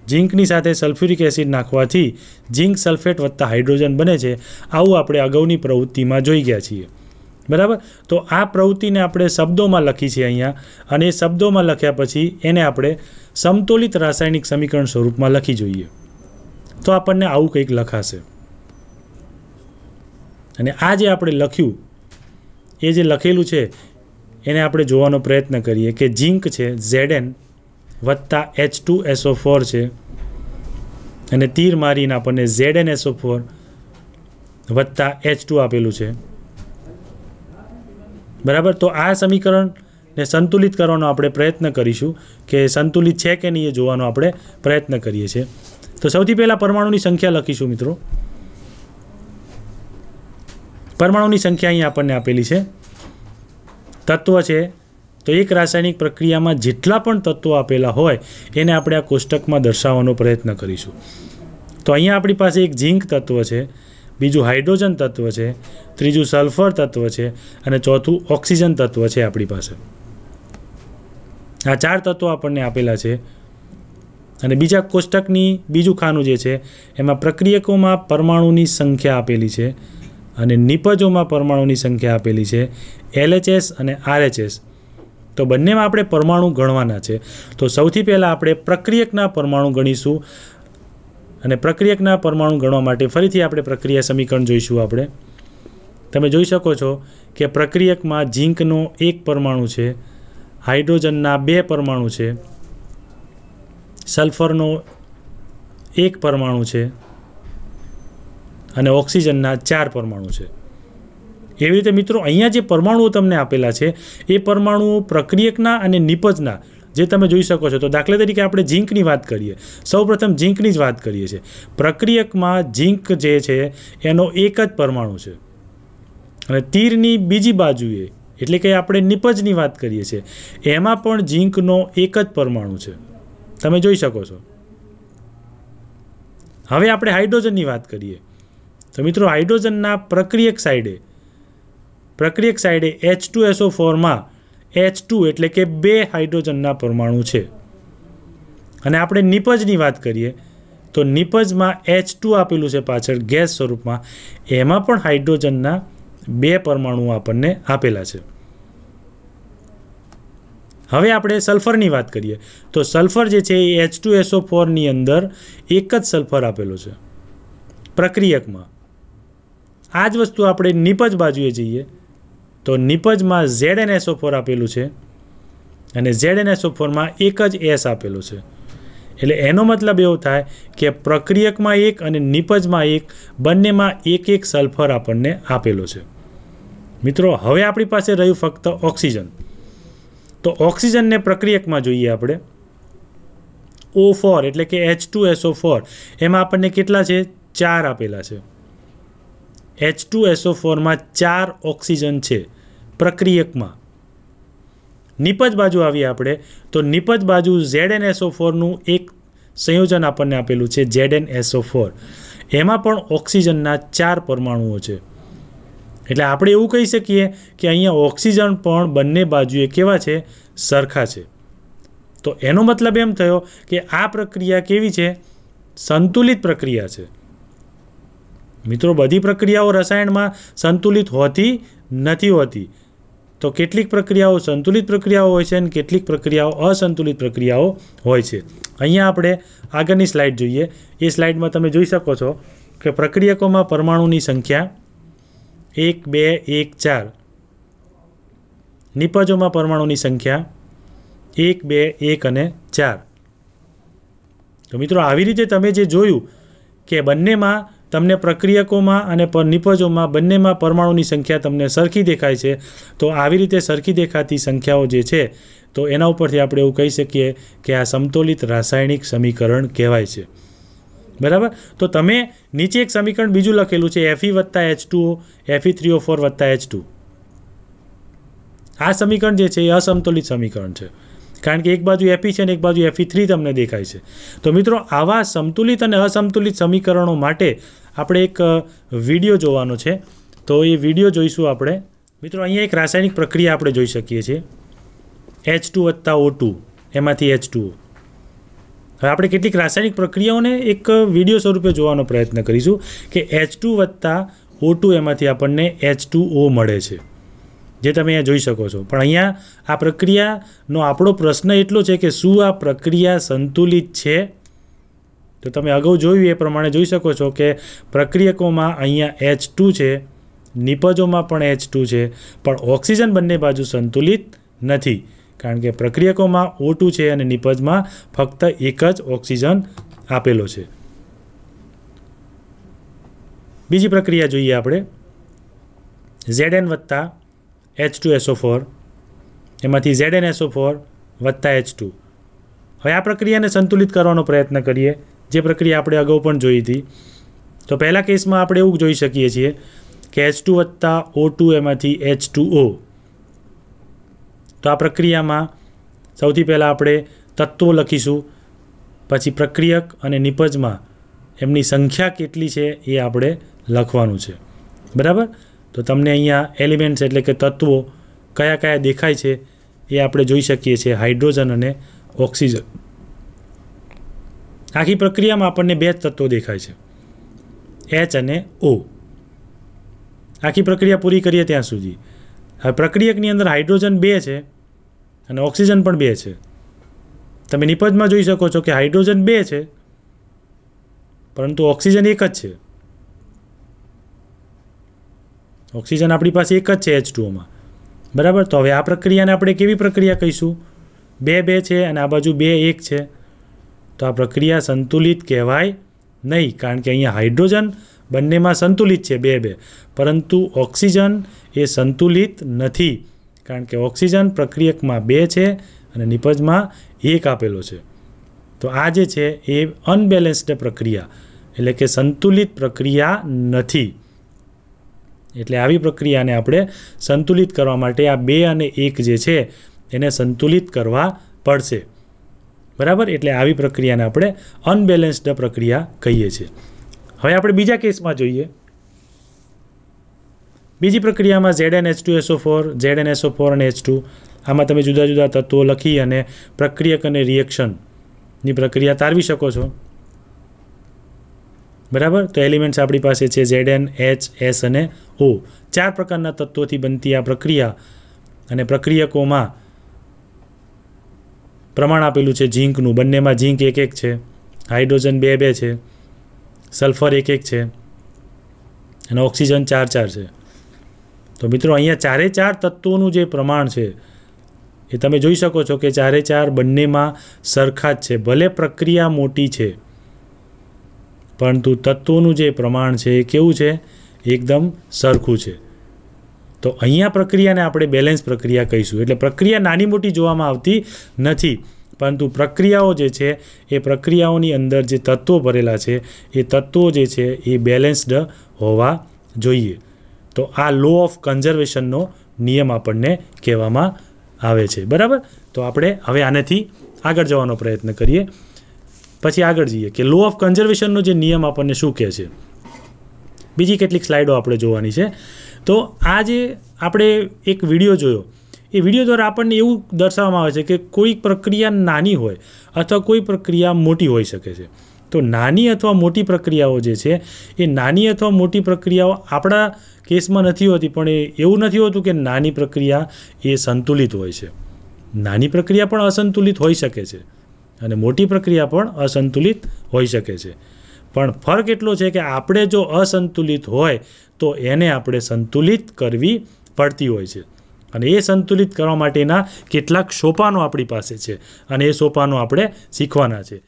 ઝીંકની સાથે સલ્ફ્યુરિક એસિડ નાખવાથી ઝીંક સલ્ફેટ વત્તા હાઇડ્રોજન બને છે. આવું આપણે અગાઉની પ્રવૃત્તિમાં જોઈ ગયા છીએ. બરાબર? તો આ પ્રવૃત્તિને આપણે શબ્દોમાં લખી છે અહીંયા અને એ શબ્દોમાં લખ્યા પછી એને આપણે સમતોલિત રાસાયણિક સમીકરણ સ્વરૂપમાં લખી જોઈએ. તો આપણને આવું કંઈક લખાશે. અને આ જે આપણે લખ્યું, એ જે લખેલું છે, એને આપણે જોવાનો પ્રયત્ન કરીએ કે ઝીંક છે ઝેડ એન વત્તા H two S O four છે. અને તીર મારીને આપણને Z N S O four વત્તા એચ ટુ આપેલું છે. બરાબર? તો આ સમીકરણને સંતુલિત કરવાનો આપણે પ્રયત્ન કરીશું કે સંતુલિત છે કે નહીં એ જોવાનો આપણે પ્રયત્ન કરીએ છીએ. તો સૌથી પહેલાં પરમાણુની સંખ્યા લખીશું મિત્રો. પરમાણુની સંખ્યા અહીં આપણને આપેલી છે. તત્વ છે. તો એક રાસાયણિક પ્રક્રિયામાં જેટલા પણ તત્વો આપેલા હોય એને આપણે આ કોષ્ટકમાં દર્શાવવાનો પ્રયત્ન કરીશું. તો અહીંયા આપણી પાસે એક ઝીંક તત્વ છે. બીજું હાઇડ્રોજન તત્વ છે, ત્રીજું સલ્ફર તત્વ છે અને ચોથું ઓક્સિજન તત્વ છે આપણી પાસે. આ ચાર તત્વો આપણને આપેલા છે. અને બીજા કોષ્ટકની બીજું ખાનું જે છે, એમાં પ્રક્રિયકોમાં પરમાણુની સંખ્યા આપેલી છે અને નિપજોમાં પરમાણુની સંખ્યા આપેલી છે, એલએચએસ અને આરએચએસ. તો બંનેમાં આપણે પરમાણુ ગણવાના છે. તો સૌથી પહેલાં આપણે પ્રક્રિયકના પરમાણુ ગણીશું. અને પ્રક્રિયકના પરમાણુ ગણવા માટે ફરીથી આપણે પ્રક્રિયા સમીકરણ જોઈશું આપણે. તમે જોઈ શકો છો કે પ્રક્રિયકમાં ઝીંકનો એક પરમાણુ છે, હાઇડ્રોજનના બે પરમાણુ છે, સલ્ફરનો એક પરમાણુ છે, અને ઓક્સિજનના ચાર પરમાણુ છે. એવી રીતે મિત્રો, અહીંયા જે પરમાણુઓ તમને આપેલા છે, એ પરમાણુઓ પ્રક્રિયકના અને નિપજના જે તમે જોઈ શકો છો. તો દાખલા તરીકે આપણે ઝીંકની વાત કરીએ. સૌપ્રથમ ઝીંકની જ વાત કરીએ છીએ. પ્રક્રિયકમાં ઝીંક જે છે, એનો એક જ પરમાણુ છે. અને તીરની બીજી બાજુએ, એટલે કે આપણે નિપજની વાત કરીએ છીએ, એમાં પણ ઝીંકનો એક જ પરમાણુ છે. તમે જોઈ શકો છો. હવે આપણે હાઇડ્રોજનની વાત કરીએ. તો મિત્રો, હાઇડ્રોજનના પ્રક્રિયક સાઈડે પ્રક્રિયક સાઈડે એચ ટુ એસો ફોરમાં એચ ટુ એટલે કે બે હાઇડ્રોજનના પરમાણુ છે. અને આપણે નિપજની વાત કરીએ, તો નિપજમાં એચ ટુ આપેલું છે પાછળ ગેસ સ્વરૂપમાં, એમાં પણ હાઇડ્રોજનના બે પરમાણુ આપણને આપેલા છે. હવે આપણે સલ્ફરની વાત કરીએ, તો સલ્ફર જે છે એ એચ ટુ એસો ફોરની અંદર એક જ સલ્ફર આપેલો છે, પ્રક્રિયકમાં. આ જ વસ્તુ આપણે નિપજ બાજુએ જઈએ તો નિપજમાં Z N S O four આપેલું છે અને ઝેડ એન એસો ફોરમાં એક જ એસ આપેલું છે. એટલે એનો મતલબ એવો થાય કે પ્રક્રિયકમાં એક અને નિપજમાં એક બંનેમાં એક એક સલ્ફર આપણને આપેલો છે. મિત્રો, હવે આપણી પાસે રહ્યું ફક્ત ઓક્સિજન. તો ઓક્સિજનને પ્રક્રિયકમાં જોઈએ આપણે. ઓ ફોર એટલે કે એચ ટુ ઓ ફોર. એમાં આપણને કેટલા છે? ચાર આપેલા છે. એચ ટુ એસો ફોરમાં ચાર ઓક્સિજન છે પ્રક્રિયકમાં. નિપજ બાજુ આવીએ આપણે. તો નિપજ બાજુ ઝેડ એન એસો ફોરનું એક સંયોજન આપણને આપેલું છે ઝેડ એન એસો ફોર એમાં પણ ઓક્સિજનના ચાર પરમાણુઓ છે. એટલે આપણે એવું કહી શકીએ કે અહીંયા ઓક્સિજન પણ બંને બાજુએ કેવા છે? સરખા છે. તો એનો મતલબ એમ થયો કે આ પ્રક્રિયા કેવી છે? સંતુલિત પ્રક્રિયા છે. મિત્રો, બધી પ્રક્રિયાઓ રસાયણમાં સંતુલિત હોતી નથી હોતી. તો કેટલીક પ્રક્રિયાઓ સંતુલિત પ્રક્રિયાઓ હોય છે અને કેટલીક પ્રક્રિયાઓ અસંતુલિત પ્રક્રિયાઓ હોય છે. અહીંયા આપણે આગળની સ્લાઇડ જોઈએ. એ સ્લાઇડમાં તમે જોઈ શકો છો કે પ્રક્રિયકોમાં પરમાણુની સંખ્યા એક, બે, એક, ચાર. નિપજોમાં પરમાણુની સંખ્યા એક, બે, એક અને ચાર. તો મિત્રો, આવી રીતે તમે જે જોયું કે બંનેમાં તમને પ્રક્રિયકોમાં અને નિપજોમાં બંનેમાં પરમાણુની સંખ્યા તમને સરખી દેખાય છે, તો આવી રીતે સરખી દેખાતી સંખ્યાઓ જે છે, તો એના ઉપરથી આપણે એવું કહી શકીએ કે આ સમતોલિત રાસાયણિક સમીકરણ કહેવાય છે. બરાબર? તો તમે નીચે એક સમીકરણ બીજું લખેલું છે એફઈ વત્તા H two F E three O four વત્તા એચ ટુ આ સમીકરણ જે છે એ અસમતોલિત સમીકરણ છે. કારણ કે એક બાજુ એફી છે અને એક બાજુ એફી થ્રી તમને દેખાય છે. તો મિત્રો, આવા સમતુલિત અને અસંતુલિત સમીકરણો માટે આપણે એક વીડિયો જોવાનો છે. તો એ વીડિયો જોઈશું આપણે. મિત્રો, અહીંયા એક રાસાયણિક પ્રક્રિયા આપણે જોઈ શકીએ છીએ. એચ ટુ વત્તા ઓ ટુ એમાંથી એચ ટુ હવે આપણે કેટલીક રાસાયણિક પ્રક્રિયાઓને એક વીડિયો સ્વરૂપે જોવાનો પ્રયત્ન કરીશું કે એચ ટુ વત્તા ઓ ટુ એમાંથી આપણને એચ ટુ ઓ મળે છે. જે તમે અહીંયા જોઈ શકો છો. પણ અહીંયા આ પ્રક્રિયાનો આપણો પ્રશ્ન એટલો છે કે શું આ પ્રક્રિયા સંતુલિત છે? તો તમે અગાઉ જોયું એ પ્રમાણે જોઈ શકો છો કે પ્રક્રિયકોમાં અહીંયા એચ છે, નિપજોમાં પણ એચ છે, પણ ઓક્સિજન બંને બાજુ સંતુલિત નથી. કારણ કે પ્રક્રિયકોમાં ઓ છે અને નિપજમાં ફક્ત એક જ ઓક્સિજન આપેલો છે. બીજી પ્રક્રિયા જોઈએ આપણે. ઝેડ એન વત્તા H two S O four એમાંથી Z N S O four વત્તા એચ ટુ હવે આ પ્રક્રિયાને સંતુલિત કરવાનો પ્રયત્ન કરીએ. જે પ્રક્રિયા આપણે અગાઉ પણ જોઈ હતી. તો પહેલા કેસમાં આપણે એવું જોઈ શકીએ છીએ કે એચ ટુ વત્તા ઓ ટુ એમાંથી એચ ટુ ઓ તો આ પ્રક્રિયામાં સૌથી પહેલાં આપણે તત્વો લખીશું, પછી પ્રક્રિયક અને નિપજમાં એમની સંખ્યા કેટલી છે એ આપણે લખવાનું છે. બરાબર? તો તમને અહીંયા એલિમેન્ટ્સ એટલે કે તત્વો કયા કયા દેખાય છે એ આપણે જોઈ શકીએ છીએ, હાઇડ્રોજન અને ઓક્સિજન. આખી પ્રક્રિયામાં આપણને બે જ તત્વો દેખાય છે. એચ અને ઓ આખી પ્રક્રિયા પૂરી કરીએ ત્યાં સુધી. હવે પ્રક્રિયકની અંદર હાઇડ્રોજન બે છે અને ઓક્સિજન પણ બે છે. તમે નિપજમાં જોઈ શકો છો કે હાઇડ્રોજન બે છે, પરંતુ ઓક્સિજન એક જ છે. ઓક્સિજન આપણી પાસે એક જ છે એચ ટુઓમાં બરાબર? તો હવે આ પ્રક્રિયાને આપણે કેવી પ્રક્રિયા કહીશું? બે બે છે અને આ બાજુ બે એક છે. તો આ પ્રક્રિયા સંતુલિત કહેવાય નહીં, કારણ કે અહીંયા હાઇડ્રોજન બંનેમાં સંતુલિત છે બે બે. પરંતુ ઓક્સિજન એ સંતુલિત નથી, કારણ કે ઓક્સિજન પ્રક્રિયકમાં બે છે અને નિપજમાં એક આપેલો છે. તો આ જે છે એ અનબેલેન્સ્ડ પ્રક્રિયા, એટલે કે સંતુલિત પ્રક્રિયા નથી. એટલે આવી પ્રક્રિયાને આપણે સંતુલિત કરવા માટે આ બે અને એક જે છે એને સંતુલિત કરવા પડશે. બરાબર? એટલે આવી પ્રક્રિયાને આપણે અનબેલેન્સ્ડ પ્રક્રિયા કહીએ છીએ. હવે આપણે બીજા કેસમાં જોઈએ. બીજી પ્રક્રિયામાં Z N H two S O four Z N S O four અને એચ ટુ આમાં તમે જુદા જુદા તત્વો લખી અને પ્રક્રિયક અને રિએક્શનની પ્રક્રિયા તારવી શકો છો. બરાબર? તો એલિમેન્ટ્સ આપણી પાસે છે ઝેડ એન એચ એસ અને ઓ ચાર પ્રકારના તત્વોથી બનતી આ પ્રક્રિયા અને પ્રક્રિયકોમાં પ્રમાણ આપેલું છે ઝીંકનું. બંનેમાં ઝીંક એક એક છે. હાઇડ્રોજન બે બે છે. સલ્ફર એક એક છે. અને ઓક્સિજન ચાર ચાર છે. તો મિત્રો, અહીંયા ચારે ચાર તત્વોનું જે પ્રમાણ છે, એ તમે જોઈ શકો છો કે ચારે ચાર બંનેમાં સરખા જ છે. ભલે પ્રક્રિયા મોટી છે, પરંતુ તત્વોનું જે પ્રમાણ છે એ કેવું છે? એકદમ સરખું છે. તો અહીંયા પ્રક્રિયાને આપણે બેલેન્સ પ્રક્રિયા કહીશું. એટલે પ્રક્રિયા નાની મોટી જોવામાં આવતી નથી. પરંતુ પ્રક્રિયાઓ જે છે, એ પ્રક્રિયાઓની અંદર જે તત્વો ભરેલા છે, એ તત્વો જે છે, એ બેલેન્સ્ડ હોવા જોઈએ. તો આ લો ઓફ કન્ઝર્વેશનનો નિયમ આપણને કહેવામાં આવે છે. બરાબર? તો આપણે હવે આનેથી આગળ જવાનો પ્રયત્ન કરીએ. પછી આગળ જઈએ કે લો ઓફ કન્ઝર્વેશનનો જે નિયમ આપણને શું કહે છે? બીજી કેટલીક સ્લાઇડો આપણે જોવાની છે. તો આ જે આપણે એક વીડિયો જોયો, એ વીડિયો દ્વારા આપણને એવું દર્શાવવામાં આવે છે કે કોઈ પ્રક્રિયા નાની હોય અથવા કોઈ પ્રક્રિયા મોટી હોઈ શકે છે. તો નાની અથવા મોટી પ્રક્રિયાઓ જે છે, એ નાની અથવા મોટી પ્રક્રિયાઓ આપણા કેસમાં નથી હોતી, પણ એ એવું નથી હોતું કે નાની પ્રક્રિયા એ સંતુલિત હોય છે. નાની પ્રક્રિયા પણ અસંતુલિત હોઈ શકે છે અને મોટી પ્રક્રિયા પણ અસંતુલિત હોઈ શકે છે. પણ ફરક એટલો છે કે આપણે જો અસંતુલિત હોય તો એને આપણે સંતુલિત કરવી પડતી હોય છે. અને એ સંતુલિત કરવા માટેના કેટલાક સોપાનો આપણી પાસે છે અને એ સોપાનો આપણે શીખવાના છે.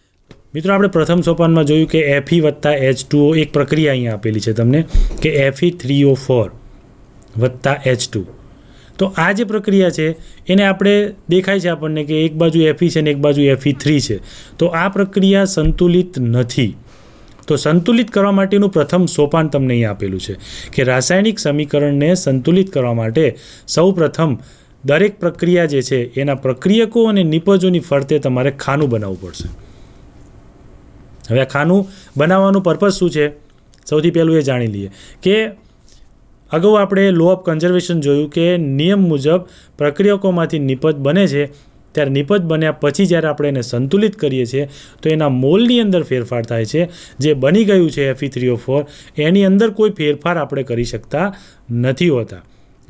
મિત્રો, આપણે પ્રથમ સોપાનમાં જોયું કે એફઈ વત્તા એચ ટુ એક પ્રક્રિયા અહીંયા આપેલી છે તમને કે F E three O four વત્તા એચ ટુ તો આ જે પ્રક્રિયા છે, એને આપણે દેખાય છે આપણને કે એક બાજુ એફઈ છે ને એક બાજુ એફઈ થ્રી છે. તો આ પ્રક્રિયા સંતુલિત નથી. તો સંતુલિત કરવા માટેનું પ્રથમ સોપાન તમને અહીં આપેલું છે કે રાસાયણિક સમીકરણને સંતુલિત કરવા માટે સૌ પ્રથમ દરેક પ્રક્રિયા જે છે, એના પ્રક્રિયકો અને નિપજોની ફરતે તમારે ખાનું બનાવવું પડશે. હવે આ ખાનું બનાવવાનું પર્પઝ શું છે? સૌથી પહેલું એ જાણી લઈએ કે અગાઉ આપણે લો ઓફ કન્ઝર્વેશન જોયું કે નિયમ મુજબ પ્રક્રિયકોમાંથી નિપજ બને છે ત્યારે નિપજ બન્યા પછી જ્યારે આપણે એને સંતુલિત કરીએ છીએ, તો એના મોલની અંદર ફેરફાર થાય છે. જે બની ગયું છે એફી થ્રી ફોર એની અંદર કોઈ ફેરફાર આપણે કરી શકતા નથી હોતા.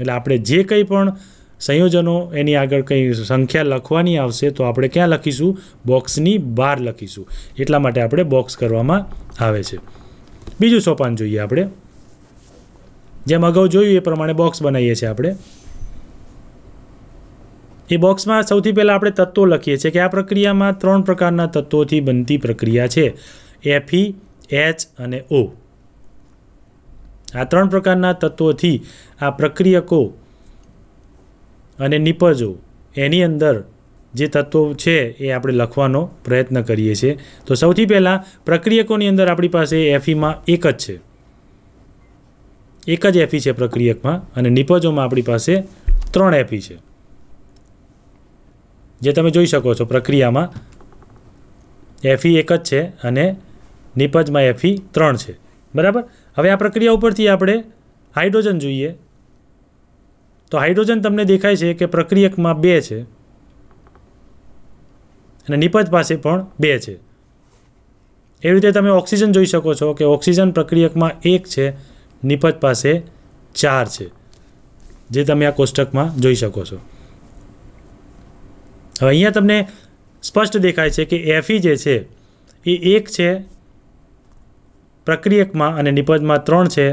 એટલે આપણે જે કંઈ પણ સંયોજનો એની આગળ કંઈ સંખ્યા લખવાની આવશે, તો આપણે ક્યાં લખીશું? બોક્સની બહાર લખીશું. એટલા માટે આપણે બોક્સ કરવામાં આવે છે. બીજું સોપાન જોઈએ આપણે. જેમ અગાઉ જોયું એ પ્રમાણે બોક્સ બનાવીએ છીએ આપણે. એ બોક્સમાં સૌથી પહેલાં આપણે તત્વો લખીએ છીએ કે આ પ્રક્રિયામાં ત્રણ પ્રકારના તત્વોથી બનતી પ્રક્રિયા છે. એફઈ એચ અને ઓ આ ત્રણ પ્રકારના તત્વોથી આ પ્રક્રિયકો અને નિપજો એની અંદર જે તત્વો છે એ આપણે લખવાનો પ્રયત્ન કરીએ છીએ. તો સૌથી પહેલાં પ્રક્રિયકોની અંદર આપણી પાસે એફઈમાં એક જ છે. એક જ એફી છે પ્રક્રિયકમાં અને નિપજોમાં આપણી પાસે ત્રણ એફી છે. જે તમે જોઈ શકો છો પ્રક્રિયામાં એફી એક જ છે અને નિપજમાં એફી ત્રણ છે. બરાબર? હવે આ પ્રક્રિયા ઉપરથી આપણે હાઇડ્રોજન જોઈએ. તો હાઇડ્રોજન તમને દેખાય છે કે પ્રક્રિયકમાં બે છે. અને નિપજ પાસે પણ બે છે. એવી રીતે તમે ઓક્સિજન જોઈ શકો છો કે ઓક્સિજન પ્રક્રિયકમાં એક છે, નિપજ પાસે ચાર છે. જે તમે આ કોષ્ટકમાં જોઈ શકો છો. હવે અહીંયા તમને સ્પષ્ટ દેખાય છે કે એફઈ જે છે, એ એક છે પ્રક્રિયકમાં અને નિપજમાં ત્રણ છે.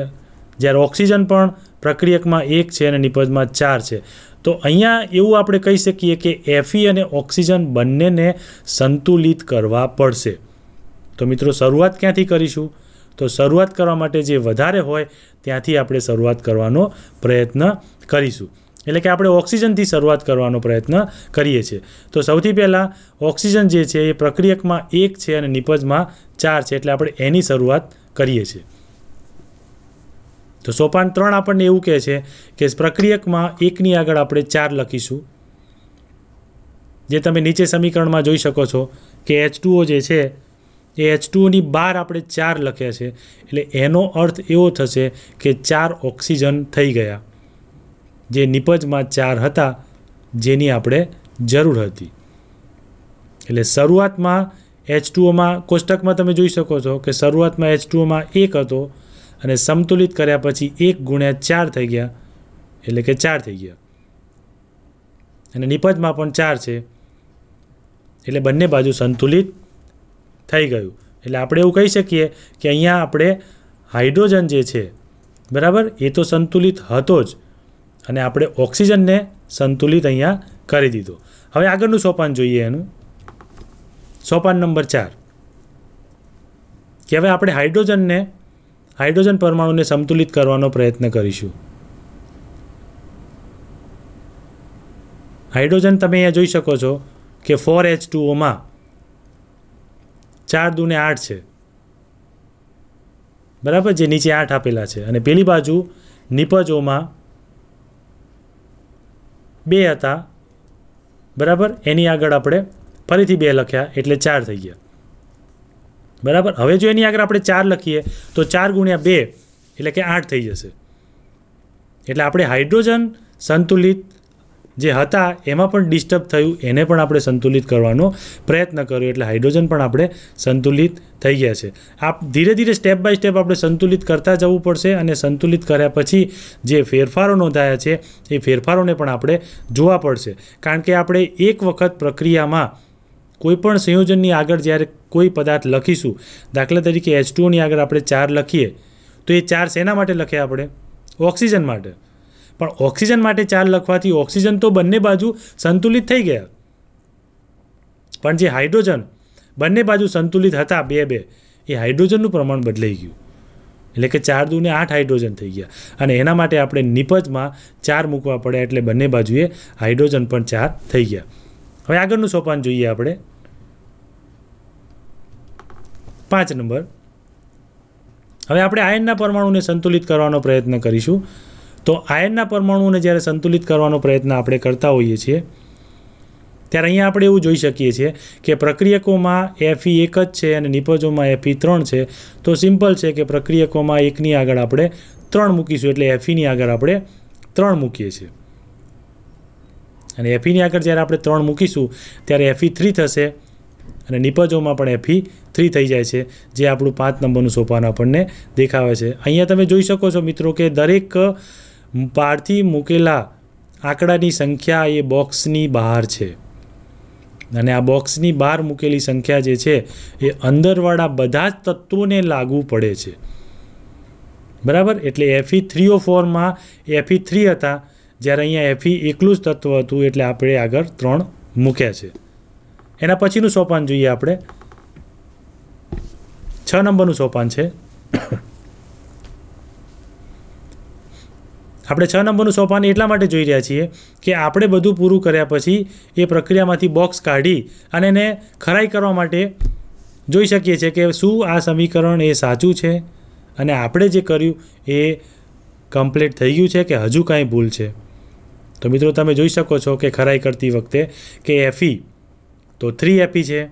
જ્યારે ઓક્સિજન પણ પ્રક્રિયકમાં એક છે અને નિપજમાં ચાર છે. તો અહીંયા એવું આપણે કહી શકીએ કે એફઈ અને ઓક્સિજન બંનેને સંતુલિત કરવા પડશે. તો મિત્રો શરૂઆત ક્યાંથી કરીશું? તો શરૂઆત કરવા માટે જે વધારે હોય ત્યાંથી આપણે શરૂઆત કરવાનો પ્રયત્ન કરીશું. એટલે કે આપણે ઓક્સિજનથી શરૂઆત કરવાનો પ્રયત્ન કરીએ છીએ. તો સૌથી પહેલાં ઓક્સિજન જે છે એ પ્રક્રિયકમાં એક છે અને નિપજમાં ચાર છે, એટલે આપણે એની શરૂઆત કરીએ છીએ. તો સોપાન ત્રણ આપણને એવું કહે છે કે પ્રક્રિયકમાં એકની આગળ આપણે ચાર લખીશું. જે તમે નીચે સમીકરણમાં જોઈ શકો છો કે એચ જે છે, એ એચ ટુઓની બહાર આપણે ચાર લખ્યા છે. એટલે એનો અર્થ એવો થશે કે ચાર ઓક્સિજન થઈ ગયા. જે નિપજમાં ચાર હતા, જેની આપણે જરૂર હતી. એટલે શરૂઆતમાં એચ ટુઓમાં કોષ્ટકમાં તમે જોઈ શકો છો કે શરૂઆતમાં એચ ટુઓમાં એક હતો અને સંતુલિત કર્યા પછી એક ગુણ્યા ચાર થઈ ગયા, એટલે કે ચાર થઈ ગયા. અને નિપજમાં પણ ચાર છે. એટલે બંને બાજુ સંતુલિત થઈ ગયું. એટલે આપણે એવું કહી શકીએ કે અહીંયા આપણે હાઇડ્રોજન જે છે, બરાબર, એ તો સંતુલિત હતો જ. અને આપણે ઓક્સિજનને સંતુલિત અહીંયા કરી દીધું. હવે આગળનું સોપાન જોઈએ એનું. સોપાન નંબર ચાર. કે હવે આપણે હાઇડ્રોજનને, હાઇડ્રોજન પરમાણુને સંતુલિત કરવાનો પ્રયત્ન કરીશું. હાઇડ્રોજન તમે અહીંયા જોઈ શકો છો કે ફોર એચ ટુઓમાં ચાર દુને આઠ છે. બરાબર? જે નીચે આઠ આપેલા છે. અને પેલી બાજુ નિપજોમાં બે હતા. બરાબર? એની આગળ આપણે ફરીથી બે લખ્યા, એટલે ચાર થઈ ગયા. બરાબર? હવે જો એની આગળ આપણે ચાર લખીએ, તો ચાર ગુણ્યા બે, એટલે કે આઠ થઈ જશે. એટલે આપણે હાઇડ્રોજન સંતુલિત જે હતા, એમાં પણ ડિસ્ટર્બ થયું, એને પણ આપણે સંતુલિત કરવાનો પ્રયત્ન કર્યો. એટલે હાઇડ્રોજન પણ આપણે સંતુલિત થઈ ગયા છે. આ ધીરે ધીરે સ્ટેપ બાય સ્ટેપ આપણે સંતુલિત કરતા જવું પડશે અને સંતુલિત કર્યા પછી જે ફેરફારો નોંધાયા છે, એ ફેરફારોને પણ આપણે જોવા પડશે. કારણ કે આપણે એક વખત પ્રક્રિયામાં કોઈપણ સંયોજનની આગળ જ્યારે કોઈ પદાર્થ લખીશું, દાખલા તરીકે એચ ટુની આગળ આપણે ચાર લખીએ, તો એ ચાર શેના માટે લખીએ આપણે? ઓક્સિજન માટે. પણ ઓક્સિજન માટે ચાર લખવાથી ઓક્સિજન તો બંને બાજુ સંતુલિત થઈ ગયા. પણ જે હાઇડ્રોજન બંને બાજુ સંતુલિત હતા બે બે, એ હાઇડ્રોજનનું પ્રમાણ બદલાઈ ગયું. એટલે કે ચાર દુને આઠ હાઇડ્રોજન થઈ ગયા. અને એના માટે આપણે નિપજમાં ચાર મૂકવા પડે એટલે બંને બાજુએ હાઇડ્રોજન પણ ચાર થઈ ગયા. હવે આગળનું સોપાન જોઈએ આપણે. પાંચ નંબર. હવે આપણે આયનના પરમાણુને સંતુલિત કરવાનો પ્રયત્ન કરીશું. તો આયનના પરમાણુને જ્યારે સંતુલિત કરવાનો પ્રયત્ન આપણે કરતા હોઈએ છીએ, ત્યારે અહીંયા આપણે એવું જોઈ શકીએ છીએ કે પ્રક્રિયકોમાં એફઈ એક જ છે અને નિપજોમાં એફઈ ત્રણ છે. તો સિમ્પલ છે કે પ્રક્રિયકોમાં એકની આગળ આપણે ત્રણ મૂકીશું, એટલે એફઈની આગળ આપણે ત્રણ મૂકીએ છીએ. અને એફઈની આગળ જ્યારે આપણે ત્રણ મૂકીશું, ત્યારે એફઈ થ્રી થશે અને નિપજોમાં પણ એફઈ થ્રી થઈ જાય છે, જે આપણું પાંચ નંબરનું સોપાન આપણને દેખાવે છે. અહીંયા તમે જોઈ શકો છો મિત્રો કે દરેક બહારથી મૂકેલા આંકડાની સંખ્યા એ બોક્સની બહાર છે. અને આ બોક્સની બહાર મૂકેલી સંખ્યા જે છે, એ અંદરવાળા બધા જ તત્વોને લાગુ પડે છે. બરાબર? એટલે એફી થ્રી ઓ ફોરમાં એફી થ્રી હતા. જ્યારે અહીંયા એફી એકલું જ તત્વ હતું, એટલે આપણે આગળ ત્રણ મૂક્યા છે. એના પછીનું સોપાન જોઈએ આપણે. છ નંબરનું સોપાન છે. આપણે છ નંબરનું સોપાન એટલા માટે જોઈ રહ્યા છીએ કે આપણે બધું પૂરું કર્યા પછી એ પ્રક્રિયામાંથી બોક્સ કાઢી અને એને ખરાઈ કરવા માટે જોઈ શકીએ છીએ કે શું આ સમીકરણ એ સાચું છે અને આપણે જે કર્યું એ કમ્પ્લીટ થઈ ગયું છે કે હજુ કાંઈ ભૂલ છે. તો મિત્રો, તમે જોઈ શકો છો કે ખરાઈ કરતી વખતે કે એફી તો થ્રી એફી છે